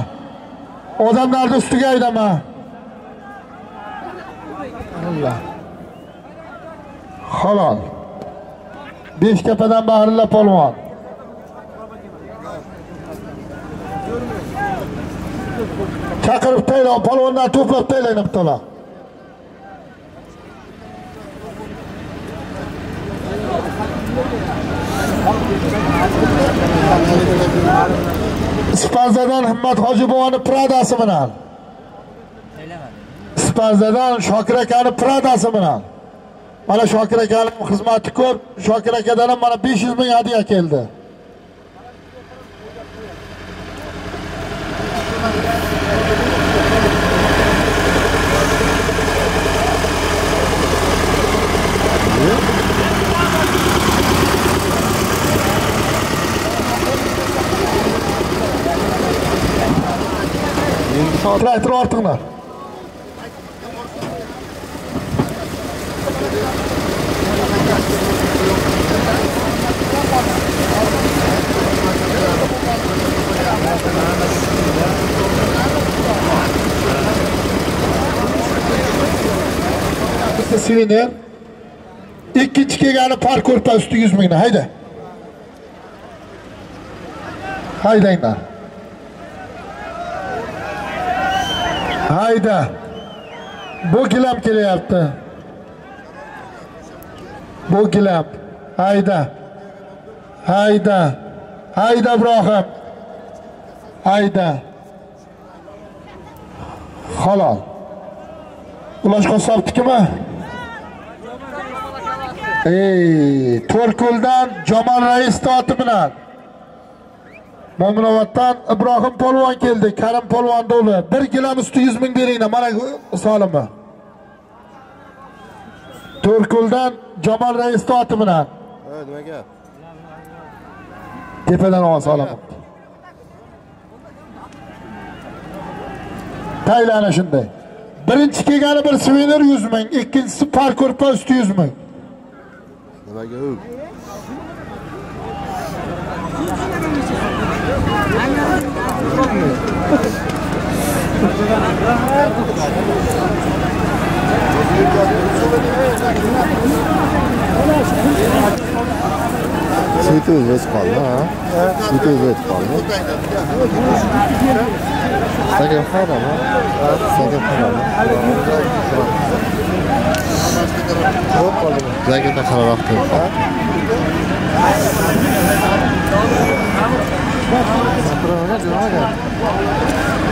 odamlarni ustiga haydama Allah. halol. Beshtepadan bahrilla polvon. Chaqirib tayla polvondan to'plab taylang bittalar Sparzadan Himmat Hojibovani Pradasi bilan. Sparzadan Shokir akani Pradasi bilan. Mana Shokir akaning xizmati ko'p. Shokir akadan mana 500 ming hadiya keldi. Traktor ortinglar. Bitta suviner. Ikkinchi kelgani par ko'rpa usti 100 mingdan Hayda. Haydanglar. Hayda. Bu gilam kelyapti. Bu gilam. Hayda. Hayda. Hayda Ibrohim. Hayda. Halol. Ulash qassobnikimi? Ey, Torkuldan Jamol rais oti bilan Mo'minovatdan Ibrohim polvon keldi, Karim polvon o'g'li. 1 gilam usti 100 ming beringlar, mana solimi. To'rko'ldan Jamol rais oti bilan.
Ha, nima gap?
Tepadan ovoz olaman. Taylana shunday. Birinchi kelgani bir suvenir 100 ming, ikkinchisi parkourpa usti 100 ming.
Nimaga u? Sveti o'zi o'tib qoldi, ha? Sveti o'zi para mı? Stakan para mı? qarama. para mı? Zakatda para mı?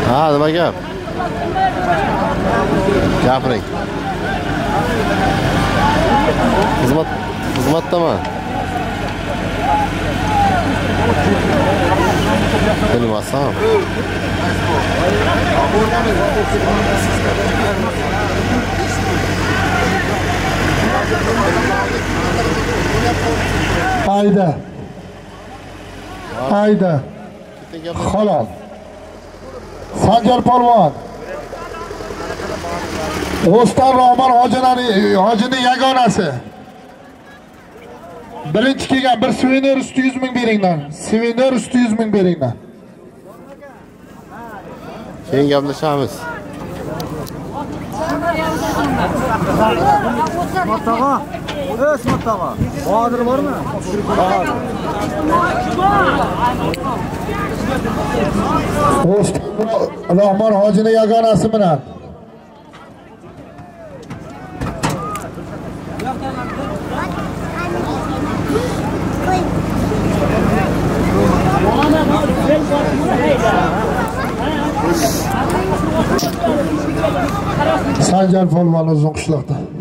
Ha, nima gap? Gapiring. Xizmat xizmatdaman. Bilmasam.
Hayda. Hayda. Halol. Sanjar polvon. O'stan Rahmon hojinani hojining yagonasi. Birinchi kelgan bir suvenir usti 100 ming beringlar. Suvenir usti 100 ming beringlar.
Keyin gaplashamiz.
Motoga. O'z motoga. Hozir bormi?
O'stan Rahmon hojining yagonasi bilan. Sanjar polvon uzun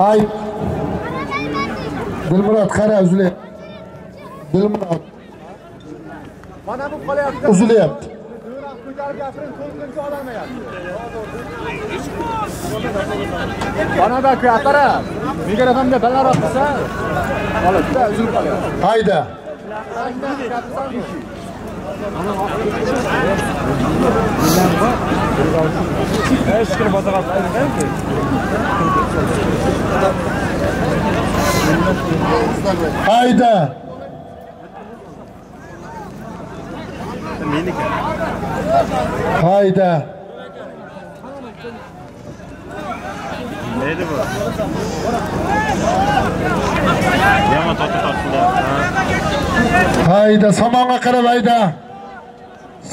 hay dilmurod qara uzilyapti dilmurod
Mana bu qolyapti.
uzilyapti
Ko'tarib gapiring, to'lqincha ololmayapti. Xonada kuyatara. Mikrofonni balandroq qilsa, oladi, uzilib qolyapti.
hayda hayda hayda
Neydi bu? Yama tatlı tatlı.
hayda somonga qarab hayda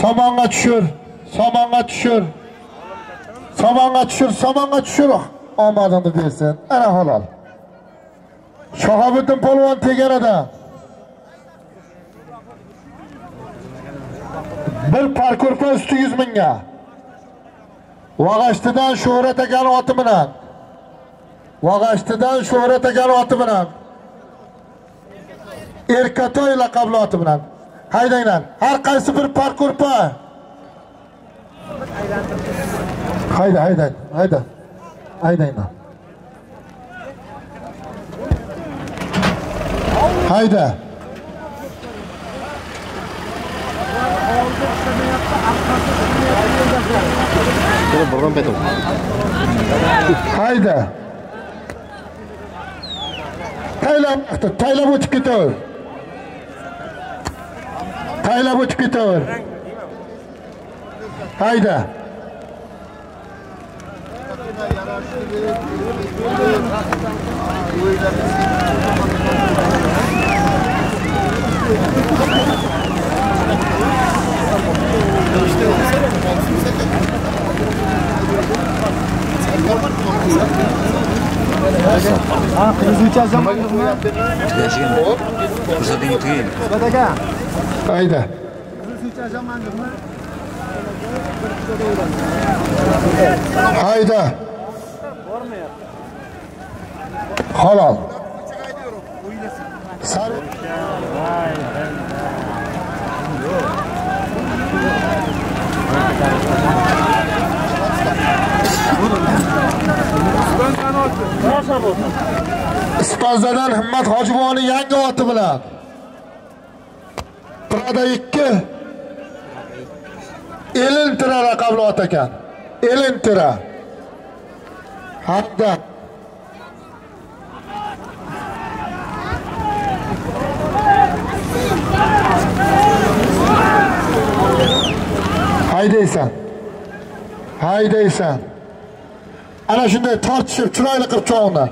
somonga tushir somonga tushir somonga tushir somonga tushir omadingni bersin ana halol shahobiddin polvon tegarada bir parkurpa usti yuz mingga. Vag'ashtidan shuhrat akani oti bilan. Vag'ashtidan shuhrat akani oti bilan. Erkatoy laqabli oti bilan. Haydanglar har qaysi bir parkurpa hayda hayda hayda haydanglar. Hayda
Buni burun betum.
hayda taylab taylab o'tib ketaver taylab o'tib ketaver hayda hayda hayda halol Sar- Ispanzadan Himmat Hojibovning yangi oti bilan Prada 2 Elintira raqamli ot ekan. Elintira. Hatto haydaysan. Haydaysan. Ana shunday tortishib chiroyli qilib cho'g'ni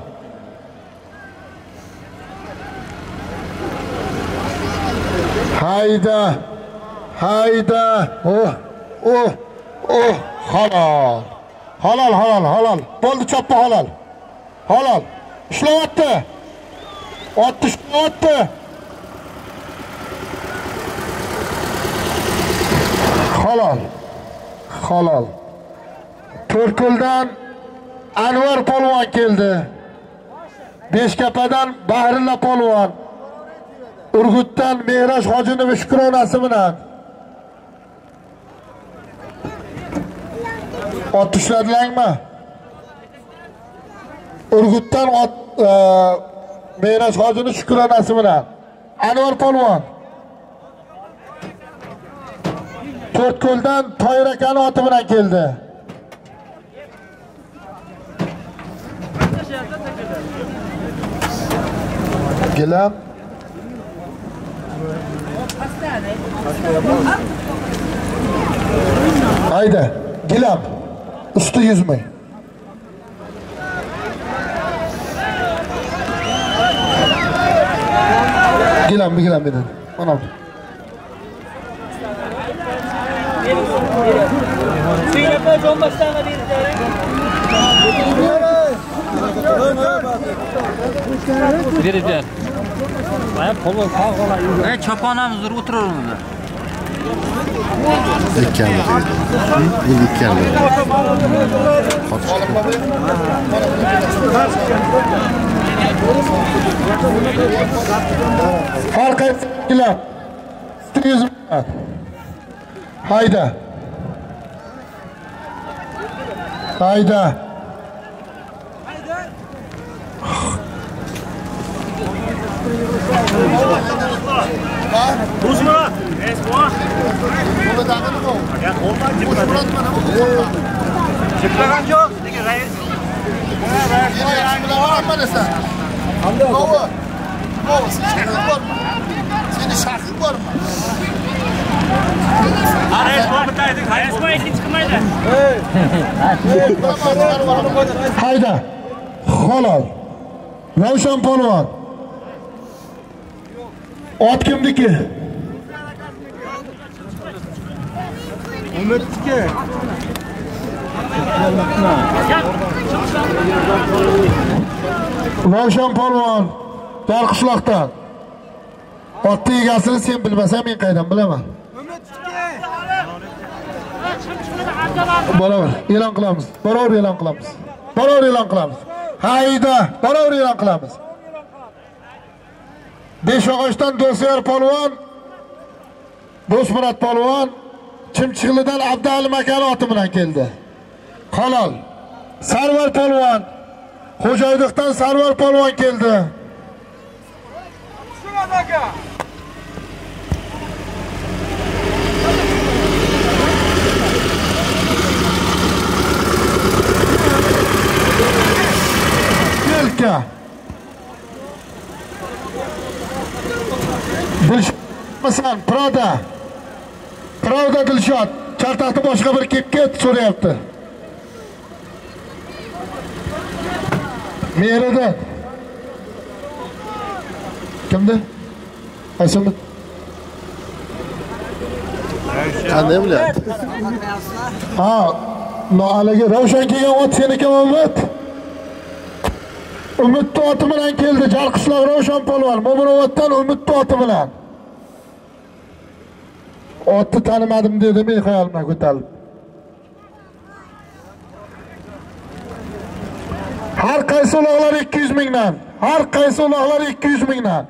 hayda hayda oh oh oh halol. Halol halol halol. Bo'ldi choppa halol. Halol. Ishlayapti otni ishlayapti halol. Halol. To'rtko'ldan anvar polvon keldi. Beshkapadan bahrilla polvon. Urgutdan mehraj Hojinov shukronasi bilan ot ushladilarmi? Urgutdan ot e, Mehroj shukronasi bilan Anvar polvon. To'rtko'ldan Toyir akani oti bilan keldi. Gilam Hayda, gilam. Usti 100 ming. Gilam, gilam dedi. Mana bu.
Singapur John Bastanga deydi.
Berib ber. Mana qo'lga qo'g'ola. Ey choponamiz o'tiraveramiz.
Ikkalni qo'ydi. Endi ikkalni.
Orqaga 100 minut. Hayda. Hayda.
Uzma. Esma. Chiplagan yo'q. Lekin rais.
Seni shahring bormi?
Rais bitta ayting. Esma ikkinchi chiqmaydi.
Hayda. Halol. Ravshan polvon. Ot kimniki?
Umidniki.
Ravshan polvon. Darqishloqdan. Otni egasini sen bilmasam men qaydan bilaman? Baravar, e'lon qilamiz. Baravar e'lon qilamiz. Baravar e'lon qilamiz. Hayda, baravar e'lon qilamiz. Beshog'ochdan Do'styor polvon, Do'stmurod polvon Chimchiqlidan Abdualim akani oti bilan keldi. Halol. Sarvar polvon Xo'jaydiqdan Sarvar polvon keldi. Yelka. Dilshod Hasan, Prada. Prada Dilshod. Chartaqni boshqa bir kelib ket so'rayapti. Meridan. Kimdi? Qaysi
Qanday bilyapti?
Ha, no haligi Ravshan kelgan ot seniki Muhammad. Umid oti bilan keldi Jalqishloq Ravshan polvon. Mo'minovotdan umid oti bilan. Otni tanimadim dedi men xayolimdan ko'tarilib. Har qaysi uloqlar 200 mingdan. Har qaysi uloqlar 200 mingdan.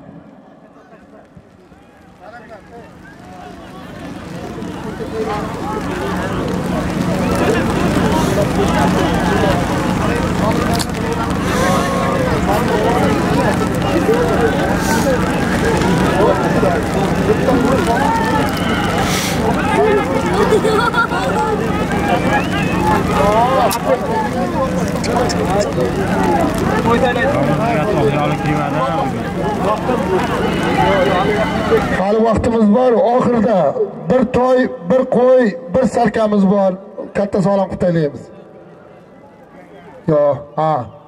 Hali vaqtimiz bor. Oxirida bir toy, bir qo'y, bir sarkamiz bor. Katta salom qutaylaymiz. Yo, ha.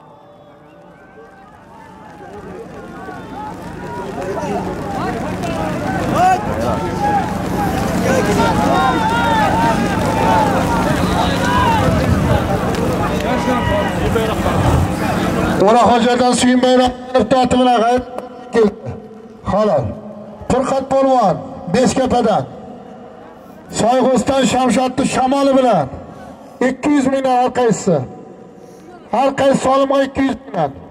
Ora hojadan suyun bayroqni toti bilan g'ayb keldi. Halol. Turqat polvon Beshkapadan. Soyg'uston Shamshatni shamoli bilan 200 mingdan har qaysisi. Har qaysi solimga 200 mingdan.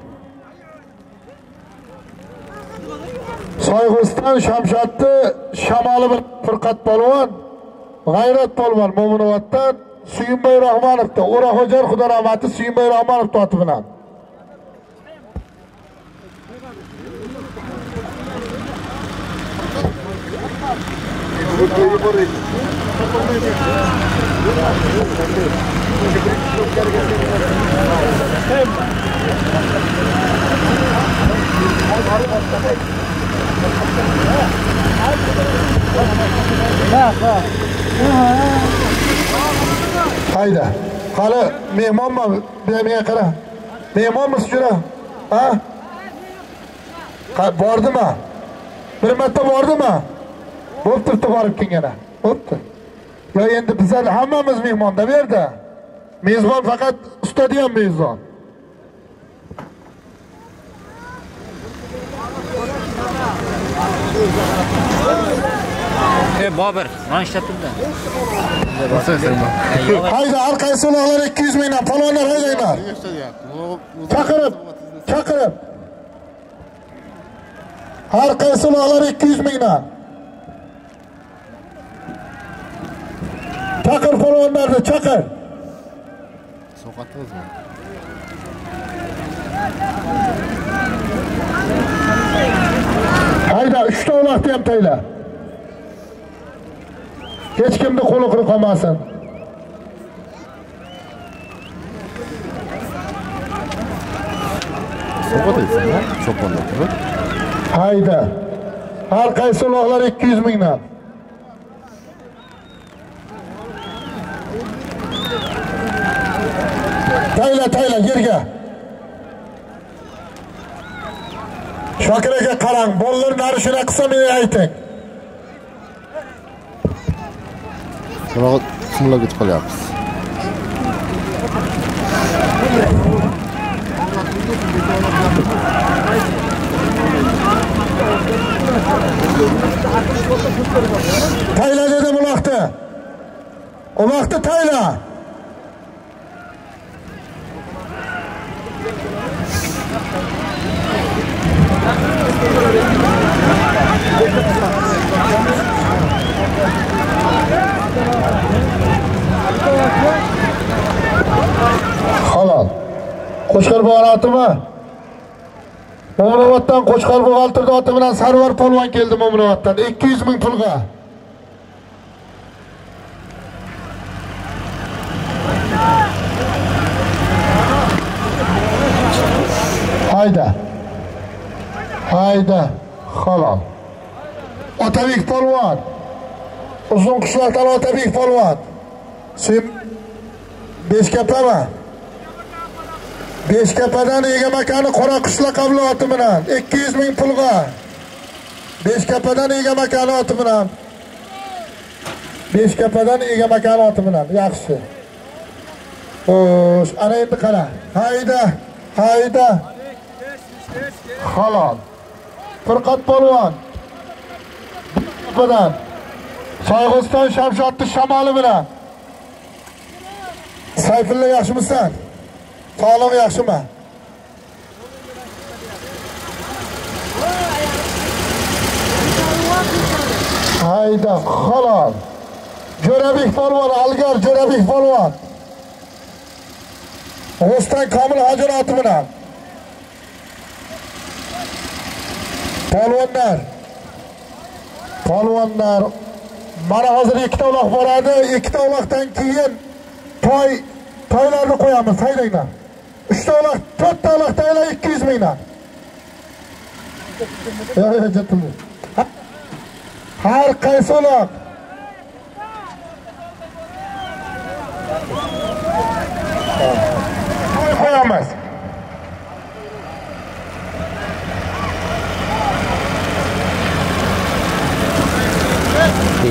Soyg'uston Shamshodni shamoli bilan furqat polvon G'ayrat polvon mo'minovatdan Suyunbay Rahmonovda O'raxo'jar Xudo rahmati Suyunbay Rahmonov toti bilan. Hayda. Hali bu Menga qara. Mehmonmiz jura? Ha? Bordimi? Bir marta bordimi? Bo'pti, borib kelgana. Bo'pti. Yo endi bizlar hammamiz mehmonda bu yerda. Mezbon faqat ustada mezbon.
E Bobir, mana ishlab turdi.
hayda har qaysi uloqlar 200 mingdan palvonlar haydanglar chaqirib chaqirib har qaysi uloqlar 200 mingdan chaqir palvonlarni chaqir
Sovqatdingizmi?
Hayda uchta uloqni ham tayla hech kimni qo'li quruq qolmasin. Hayda. Har qaysi uloqlar 200 mingdan. Tayla tayla yerga shokir aka qarang bolalar nari shuna qilsa menga ayting.
Biroq simlarga chiqalyapmiz.
tayla dedim uloqni uloqni tayla halol qo'shqar bog'ni otimi mo'minovatdan qo'chqor buxgalterni oti bilan sarvar polvon keldi mo'minovatdan 200 ming pulga hayda hayda halol otabek polvon uzun qishloqdan otabek polvon sen beshkapami? Beshkapadan egamakani qora qishloq avloti bilan 200 ming pulga. Beshkapadan egamakani oti bilan. Beshkapadan egamakani oti bilan. Yaxshi. Xo'sh ana endi qara. Hayda hayda halol firqat polvon bilan. Soyg'iston shamshodni shamoli bilan. Sayfulla yaxshimisan? Sog'lig'i yaxshimi? Hayda halol jo'rabek polvon algar jo'rabek polvon. G'ustan komil hojiroti bilan. Polvonlar. Polvonlar. Mana hozir ikkita uloq boradi. Ikkita uloqdan keyin toy toylarni qo'yamiz. Haydanglar uchta uloq to'rtta uloq taylar ikki yuz mingdan yo'q yo'q har qaysi uloq.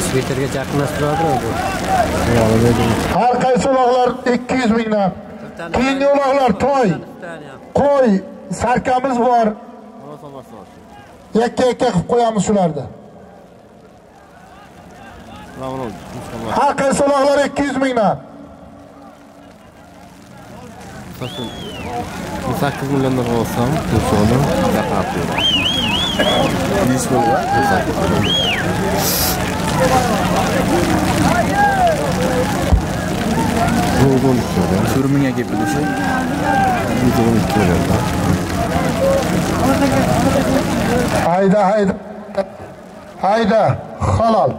Besh metrgacha yaqinlashtiradi bu.
Har qaysi uloqlar 200 mingdan keyingi uloqlar toy. Qo'y sarkamiz bor yakka yakka qilib qo'yamiz shularni har qaysi uloqlar 200 mingdan
sakkiz milliondan olsam o'shani gapirib beraman besh million Uygun istiyorum.
Sürümüne gibi bir şey.
Uygun istiyorum da.
hayda hayda hayda halol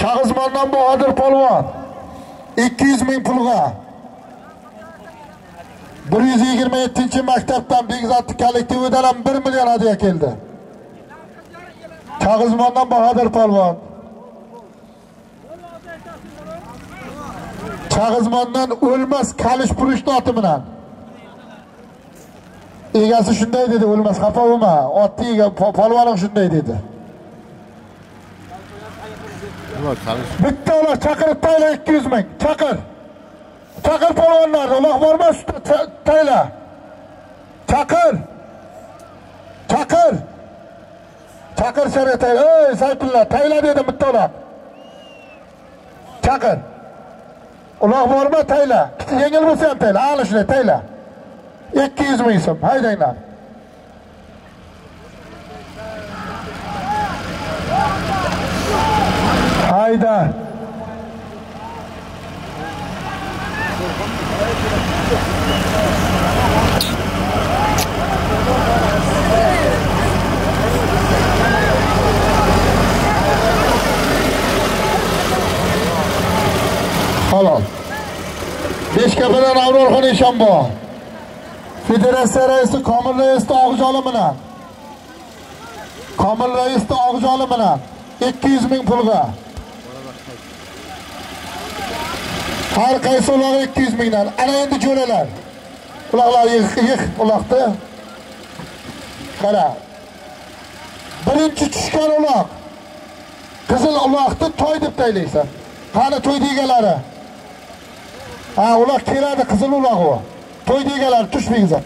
kag'izmondan bahodir polvon 200 ming pulga 127 maktabdan bekzodni kollektividan ham 1 million hadya keldi kag'izmondan bahodir polvon kag'izmondan o'lmas kalish purishni oti bilan. Egasi shunday dedi o'lmas xafa bo'lma otni ega polvonim shunday dedi. Bitta uloq chaqirib tayla 200 ming chaqir. Chaqir polvonlarni uloq ta- tayla. Chaqir. Chaqir. Chaqir tayla. Ey sayfulla tayla dedim bitta uloq chaqir uloq bormi tayla? Yengil bo'lsa ham tayla. Ana shunday tayla. Ikki yuz ming so'm. Haydanglar hayda halol. Beshkapadan avrorxon eshonboy federatsiya raisi komil raisni og'joli bilan. Komil raisni og'joli bilan ikki yuz ming pulga. Har qaysi uloq ikki yuz mingdan. Ana endi jo'ralar. Uloqlar yig' yig' uloqni qara. Birinchi tushgan uloq. Qizil uloqni toy deb taylaysan qani to'yni egalari ha ular keladi qizil uloq u to'yni egalari tushmangizlar.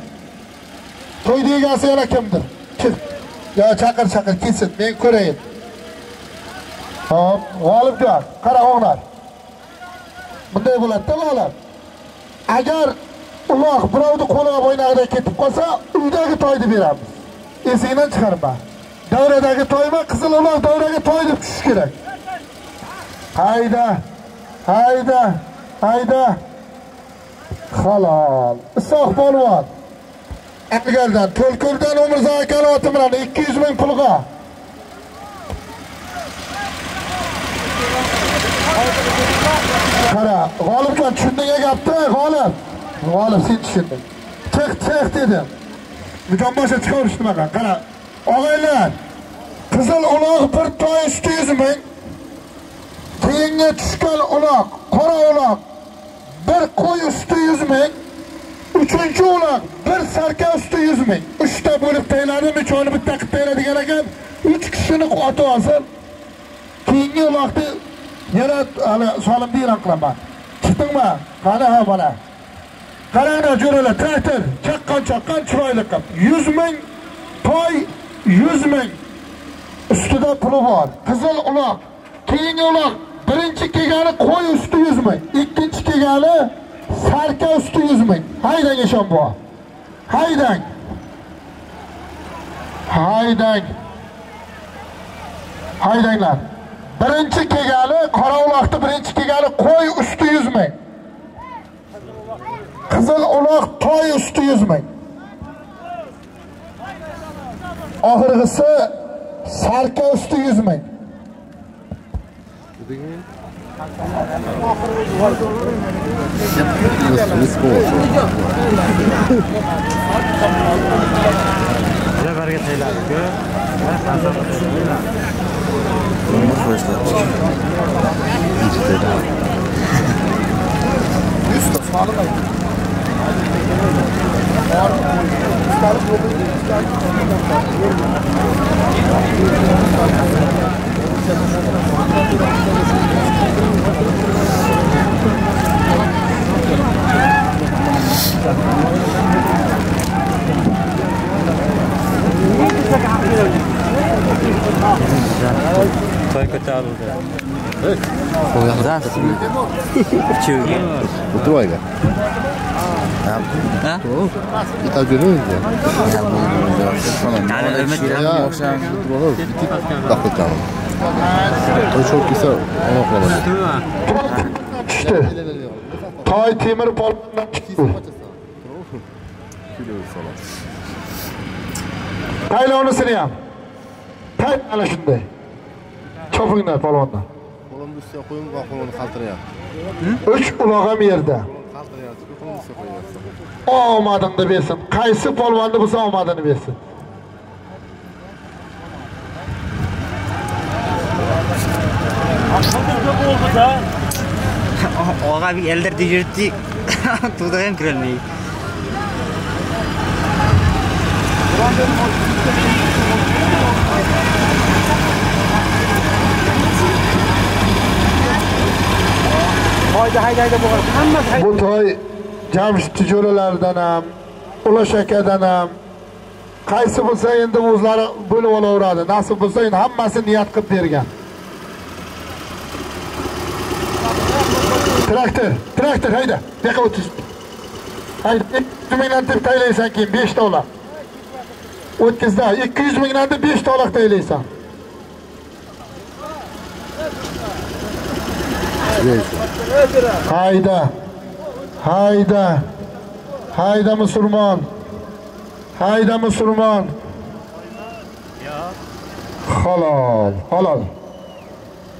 To'yni egasi yana kimdir? Kim? Yo chaqir chaqir kelsin men ko'rayin. Hop g'olibjon qara o'g'lar. Bunday bo'ladida bolalar agar uloq birovni qo'liga bo'ynog'idan ketib qolsa uydagi toyni beramiz. Esingdan chiqarma. Davradagi toyma qizil uloq davraga toy deb tushishi kerak. Hayda hayda hayda. Halol isoq polvon Angardan, To'lkurdan Umrzo akani oti bilan 200 ming pulga. Qara, g'olibjon tushundinga gapni, g'olib. G'olib sen tushunding. Chiq, chiq dedim. Bujon boshqa chiqarish nimaqa? Qara, og'aylar. Qizil uloq bir toy usti 100 ming. Keyinga tushgan uloq, qora uloq bir qo'y usti 100 ming. Uchinchi uloq bir sarka usti 100 ming. 3 ta bo'lib taylanib, uchoni bitta qilib tayladigan ekan, 3 kishini otib olsin. Keyingi uloqni yana hali solimni e'lon qilaman. Chiqdingmi? Qani ha bola. Qaranglar jo'ralar, traktor, chaqqon chaqqon chiroyli qilib. 100 ming toy 100 ming ustida puli bor. Qizil uloq, keyingi uloq birinchi kelgani qo'y usti 100 ming, ikkinchi kelgani sarka usti 100 ming. Haydang Eshonboy. Haydang. Haydang. Haydanglar. Birinchi kelgani qorauloqni birinchi kelgani qo'y usti 100 ming. Qizil uloq toy usti 100 ming. Oxirgisi sarka usti 100 ming.
building in. Lebarga tayyorladik-ku.
Nima qilishdi?
Juda. Usta, sog'lom. और star global Ik
Twee kwartaal of zo.
Hoe gaat dat?
Tjoe.
Wat doe je? Utroyga.
Ha?
Yetab yuribdi.
Yani Ümit
Ya, utroyga bitib daqtatam. O çok kısa ona qolaman.
Tushdi. Toy temir polvondan chiqdi. Taylovnisini ham. Tay ana shunday. Chopinglar polvondan.
Qo'limni ustiga qo'yib, va qo'limni qaltirayapti.
3 uloq ham yerda.
Qaltirayapti, qo'limni ustiga qo'yyapti.
Omadingni bersin. Qaysi polvonni bo'lsa omadini bersin.
Og'a bir eldirdi yurtdi. Tuğda ham kirolmaydi.
Toyda haydaydi bo'lgan hammasi
bu to'y jamshid jo'ralaridan ham ulash akadan ham. Qaysi bo'lsa endi o'zlari bo'lib olaveradi. Nasib bo'lsa endi hammasi niyat qilib bergan. Traktor traktor hayda bu yoqqa o'tiz hayda ikki mingdan deb taylaysan keyin beshta to'la. O'tkazda ikki yuz mingdan deb beshta to'la taylaysan. Hayda. Hayda. Hayda musulmon. Hayda musulmon. Halol halol.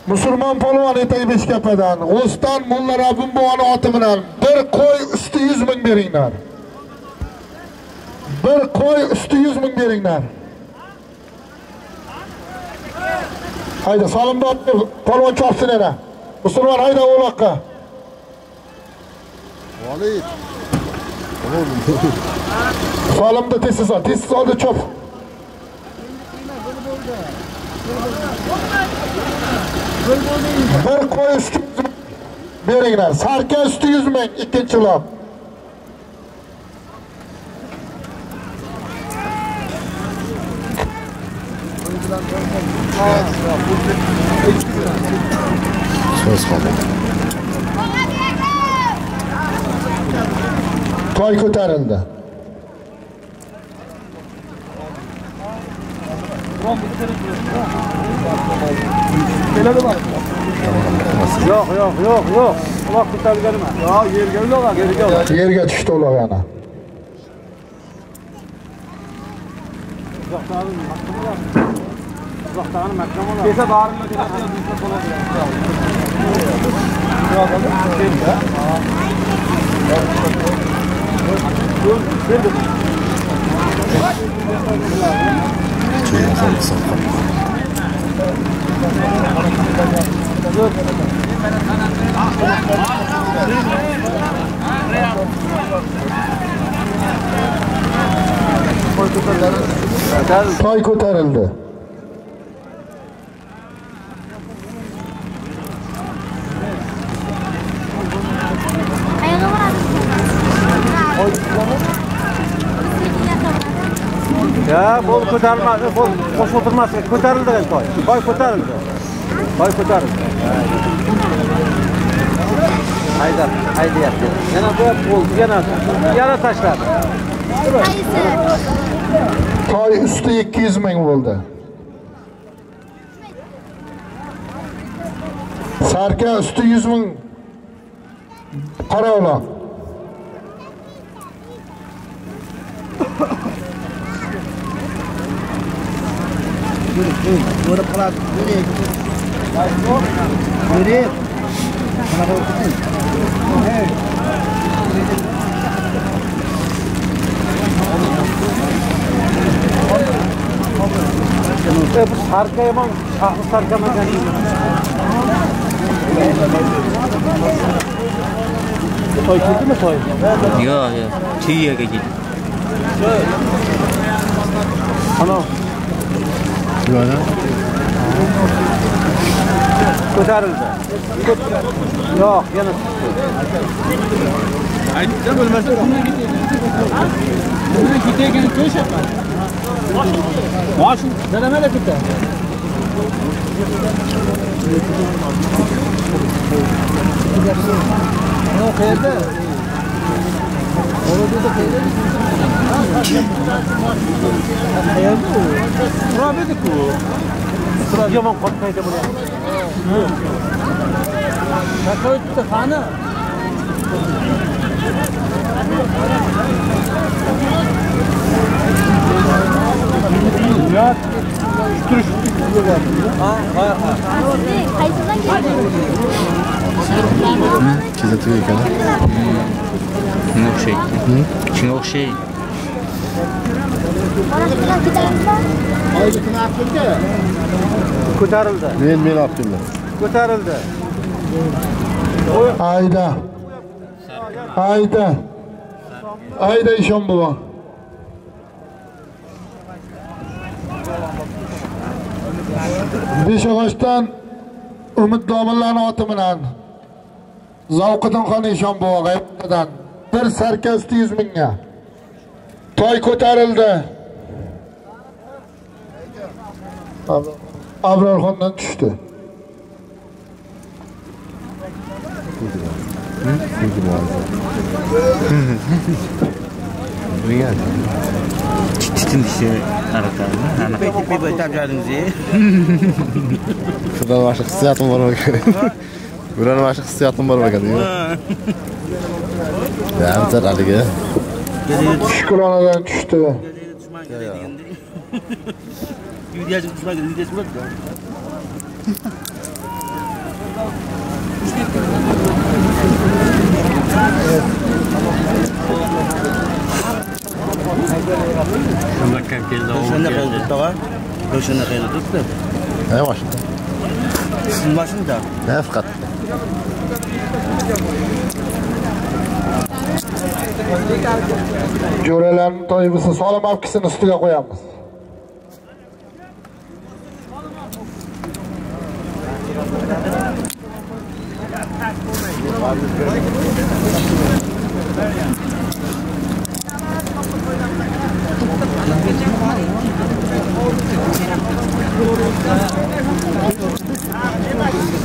Musulmon polvon etak beshkapadan. G'o'stan mulla rabbim buvani oti bilan bir qo'y usti yuz ming beringlar. Bir qo'y usti yuz ming beringlar. Hayda solimdor polvon chopsin yana musulmon hayda o'loqqa
Valid.
solimda tezsiz ol tezsiz olda chop bir qo'y usti yuz ming beringlar sarka usti yuz ming ikkinchi lot
Söz qoldi.
toy ko'tarildi
yo'q yo'q yo'q yo'q uloq ko'tarilgan emas yo'q yerga uloq yerga uloq
yerga tushdi uloq yana
Uzaqdağını məqam
olar. Desə
darımla desə şey bizdə qola bilər. Sağ olun.
Çox gözəl sandım.
Pay kotarıldı.
Bo'l ko'tarilmadi bo'l qo'sh o'tirmas ko'tarildi boy. Toy ko'tarildi. Boy ko'tarildi. Hayda haydayapti yana bu bo'ldi yana. Yana tashladi.
Toy usti ikki yuz ming bo'ldi. Sarka usti yuz ming. Qora uloq
Bo'lib qoladi. Yuring. Yuring. Mana bu
E, bu sarka yomon shahri sarka emas toy keldimi toy
yo'q yo'q tuyaga ketdi
ana
Bulardan
ko'tarildi. Yo'q yana aytdim bo'lmasa ketayotgan ko'rishyapman moshin nimaga ketadi qayerda turab ediku yomon qotmaydi bular shakoyatda qani
kuzatuv ekan.
Shunga o'xshaydi shunga o'xshaydi
shu bilan ketamizmi
ko'tarildi.
Men men olib keldim.
ko'tarildi.
Hayda hayda hayda ishon buva beshyog'ochdan umid domillani oti bilan Zavqiddin xon Eshonboy g'aybidan bir sarka usti 100 mingga. Toy ko'tarildi. Abrorxondan tushdi.
Titin dişi araklarını.
Peki bir baytam jadingiz.
Şuradan başka hissiyatım var mı? Buranın başka hissiyatım var mı? Ya bitar haligi.
Shukuronadan tushdi.
Videochi tushmagan, videochi bo'ladi.
Shunda kam keldi.
O'shanda qildi, tog'a. O'shanda qildi.
Ne başında?
Sizin başında.
Ne fakat?
Jo'ralarning to'yg'isi solim avkisini ustiga qo'yamiz.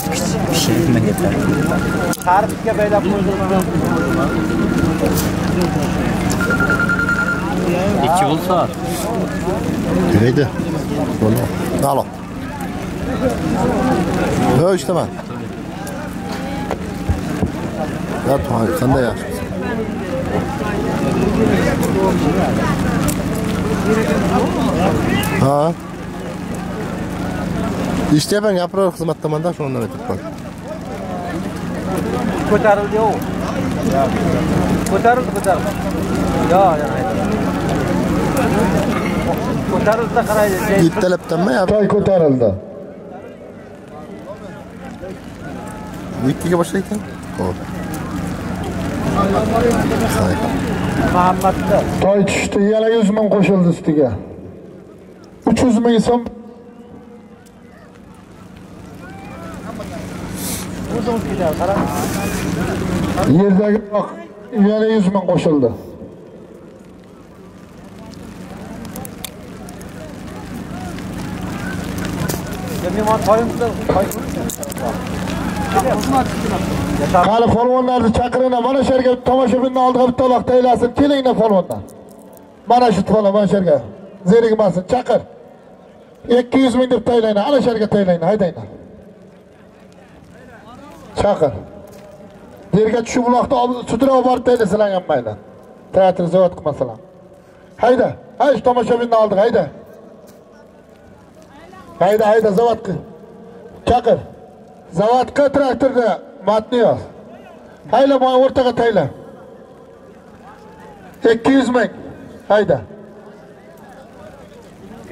Sarkarga geçeyim. Pişirme yeter.
Tarifga baylab qo'ydim.
Ikki bo'lsa.
Neydi? Onu. Alo. Yok işte ben. Ya tamam sen de ya. Ha. De şu ondan ötürü bak.
Ko'tarildi yo'q. Ko'tarildi, ko'tarildi. Yo, yana Ko'tarildi qaraydi.
İttelepten mi ya?
Toy ko'tarildi.
Ikkiga boshlaykan? Xo'p. Hay.
Muhammadda.
Toy tushdi, yana 100 ming qo'shildi ustiga. 300 ming so'm
O'zingiz ketadi, qarang.
yerdagi yana 100 ming qo'shildi. Qani polvonlarni chaqiringlar, mana shu yerga tomoshabinni oldiga bitta uloq taylasin, kelinglar polvonlar. Mana shu polvon mana shu yerga zerikmasin, chaqir. 200 ming deb taylaylar, ana shu yerga taylaylar, haydanglar. Chaqir. Yerga tushib uloqni olib sudrab borib taylasizlar mayli. Teatr zavod qilmasalar. Hayda, hay shu tomoshabinni oldiga hayda. Hayda, hayda zavodga. Chaqir. Zavodga traktorda matni yoz. Hayla mana o'rtaga tayla. 200 ming. Hayda.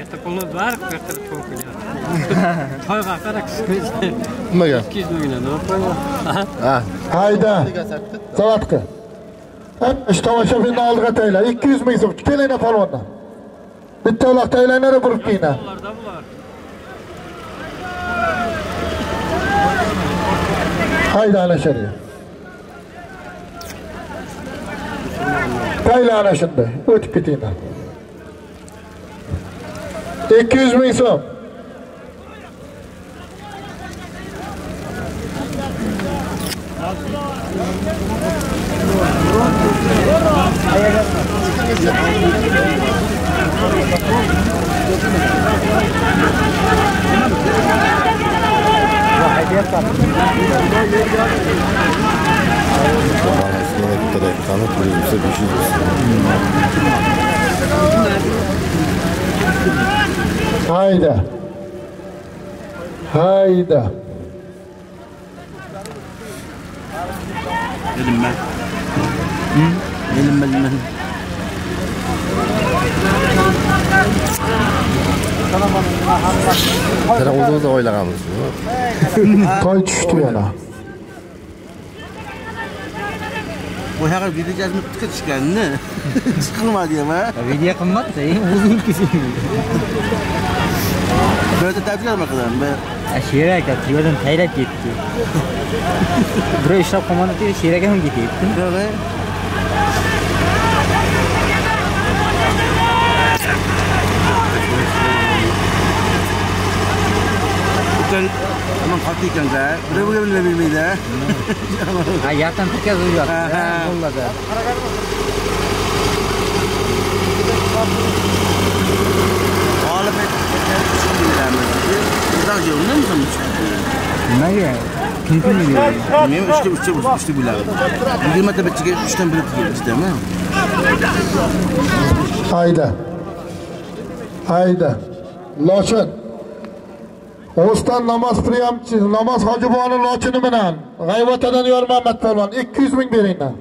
Katta pulni bari katta pul qo'ygan. Toyga qara
Nimaga?
200 mingdan nima qo'ygan?
Ha.
Hayda. Zavodga. Shu tomoshabinni oldiga tayla. 200 ming so'm. Kelinglar polvondan. Bitta uloq taylaylar burib kiyinglar. Hayda ana shariya. Tayla ana shunday. O'tib ketinglar. 200 ming so'm.
Balasına bir tane kanı turizmse bir şey
Hayda. Hayda.
Dedim ben. Hı? Dedim ben. ben.
Sizlar o'zimiz o'ylaganmiz.
toy tushdi yana
Her video jazmı tıkı çıkanını. Çıkılmadı ya ha.
Video qimmatda, o'zingiz.
Böyle tabii bakalım. Ben
Sher aka piyodan taylab ketdi. Birov ishlab qolmadi, Sher aka ham ketyapti.
جدا من خطيك انت بريبو قبل
ما بيميدا حياتا
تكذب والله
ده
Niye? Kim kim biliyor? Bilmiyorum
işte üçte bu, üçte
bu lazım. Yirmi tabi çıkıyor, üçten biri tutuyor işte mi?
Hayda. Hayda. Loçet. O'stan namoz Priyam namoz hojiboni lochini bilan g'ayvatadan yor muhammad polvon ikki yuz ming beringlar.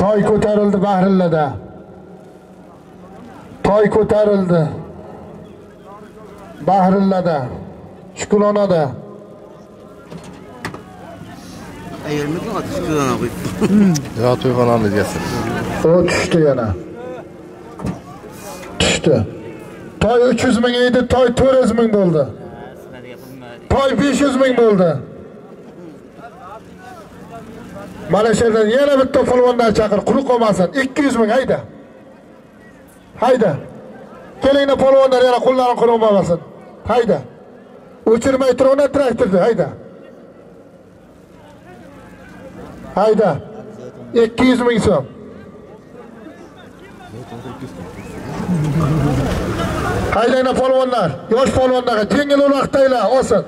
Toy ko'tarildi bahrillada toy ko'tarildi bahrillada shukronada.
Yo to'yxonamiz egasi.
O tushdi yana. Tushdi. Toy 300 ming edi, toy 400 ming bo'ldi. Toy 500 ming bo'ldi. Mana shu yerdan yana bitta polvondan chaqir, quruq qolmasin. 200 ming hayda. Hayda. Kelinglar polvonlar yana qo'llarini quruq bo'lmasin. Hayda. O'chirmay turinglar traktorni, hayda. Hayda. 200 ming so'm. Haydanglar polvonlar, yosh polvonlarga yengil uloqdanglar, olsin.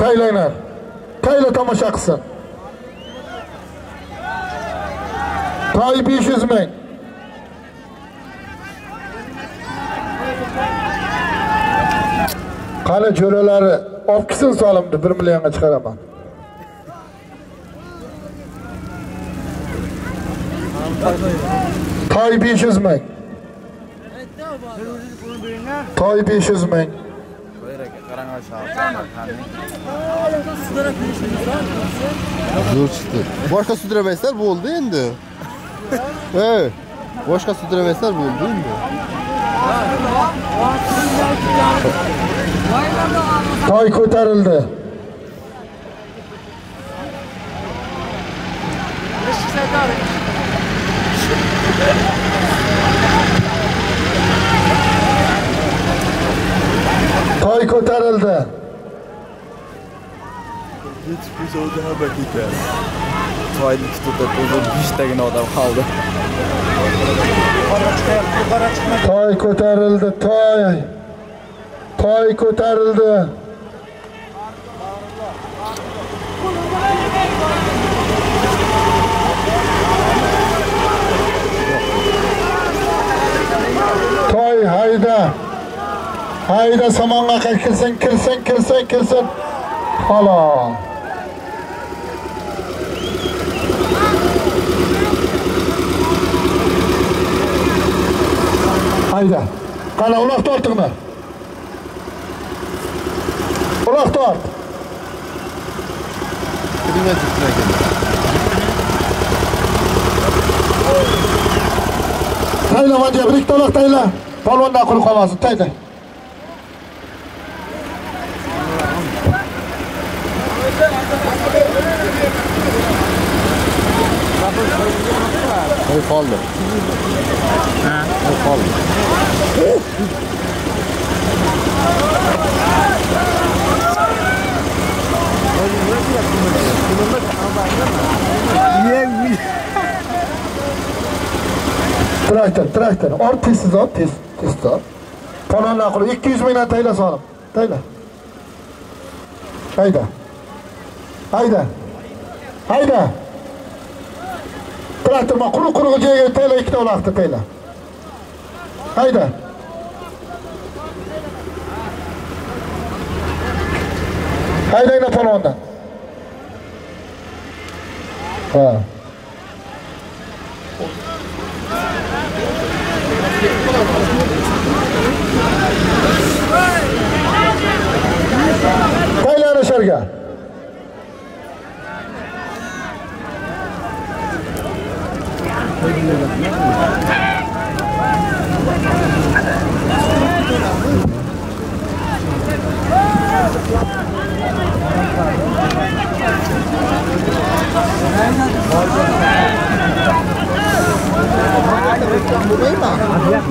Taylanglar. Tayla tomosha qilsin. Toy 500 ming. Qani jo'ralari olib kelsin solimni 1 millionga chiqaraman. Toy 500 ming. Toy 500 ming.
Zo'r chiqdi. Boshqa sudramaysizlar bo'ldi endi. ey boshqa sudramaysizlar bo'ldi endi.
Toy ko'tarildi. Toy ko'tarildi.
toyni tutib o'zi beshtagina odam qoldi
Toy ko'tarildi, toy. Toy ko'tarildi. Toy hayda. Hayda samonga kirsin, kirsin, kirsin, kirsin. Halo. Hayda. Qani uloq tortinglar. Uloq tort.
Kiringlar
Tayla manja bir ikki uloq tayla. Polvondan quruq qolmasin, tayla.
Qo'y qoldi. Ha, qo'y qoldi.
Traktor, traktor. Or tezsiz ol, tez, tez ol. Polvondan quruq 200 mingdan tayla solim. Tayla. Hayda. Hayda. Hayda. traktorma quruq quruq joyga tayla ikkita uloqni tayla hayda haydanglar He. Kaylana şarkı.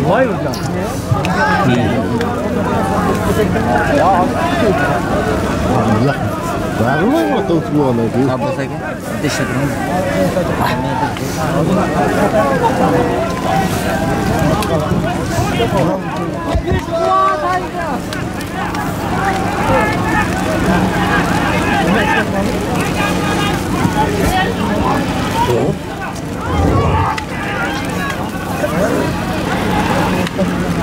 mới
luôn rồi. Đó. Và đúng
là tôi thua này chứ. Không sai cái. Đi xe đúng. Thank you.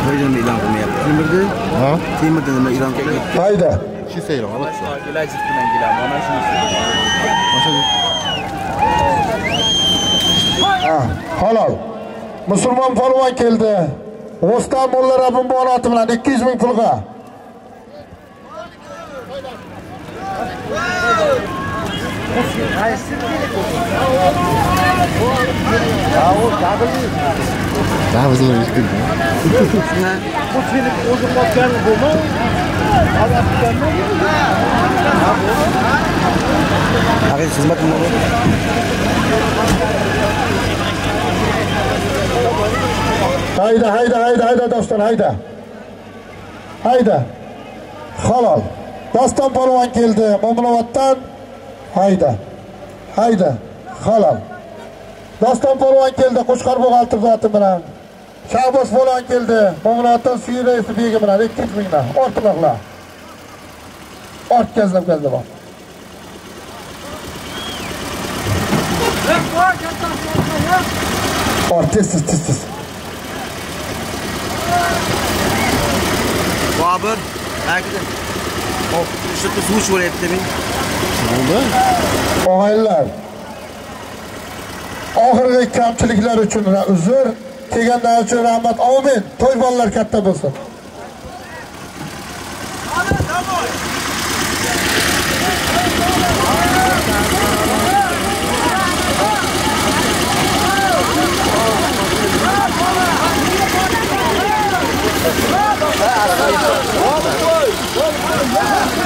Videoni e'lon qilyapti. Temirni?
Ha?
Temirni nima e'lon qilyapti?
hayda
shunisi.
ha halol musulmon polvon keldi g'ustan mulla rabbim bonoti bilan 200 ming pulga
Ha, biz uni eshitdik.
Haqiqiy xizmat nima bo'ldi?
hayda hayda hayda hayda doston hayda hayda halol doston polvon keldi mo'minovatdan hayda hayda halol doston polvon keldi qo'chqor bo'g'altir zoti bilan. Shahboz polvon keldi. Mo'minovatdan suyi raisi begi bilan ikki yuz mingdan ortliqlar ortkazlab keldi bor. Ort tez tez tez tez.
Bobur, akida. Hop, shu yerda suv men.
og'aynilar oxirgi kamchiliklar uchun uzr. Kelganlar uchun rahmat. Omin. To'y bolalar katta bo'lsin. Yeah!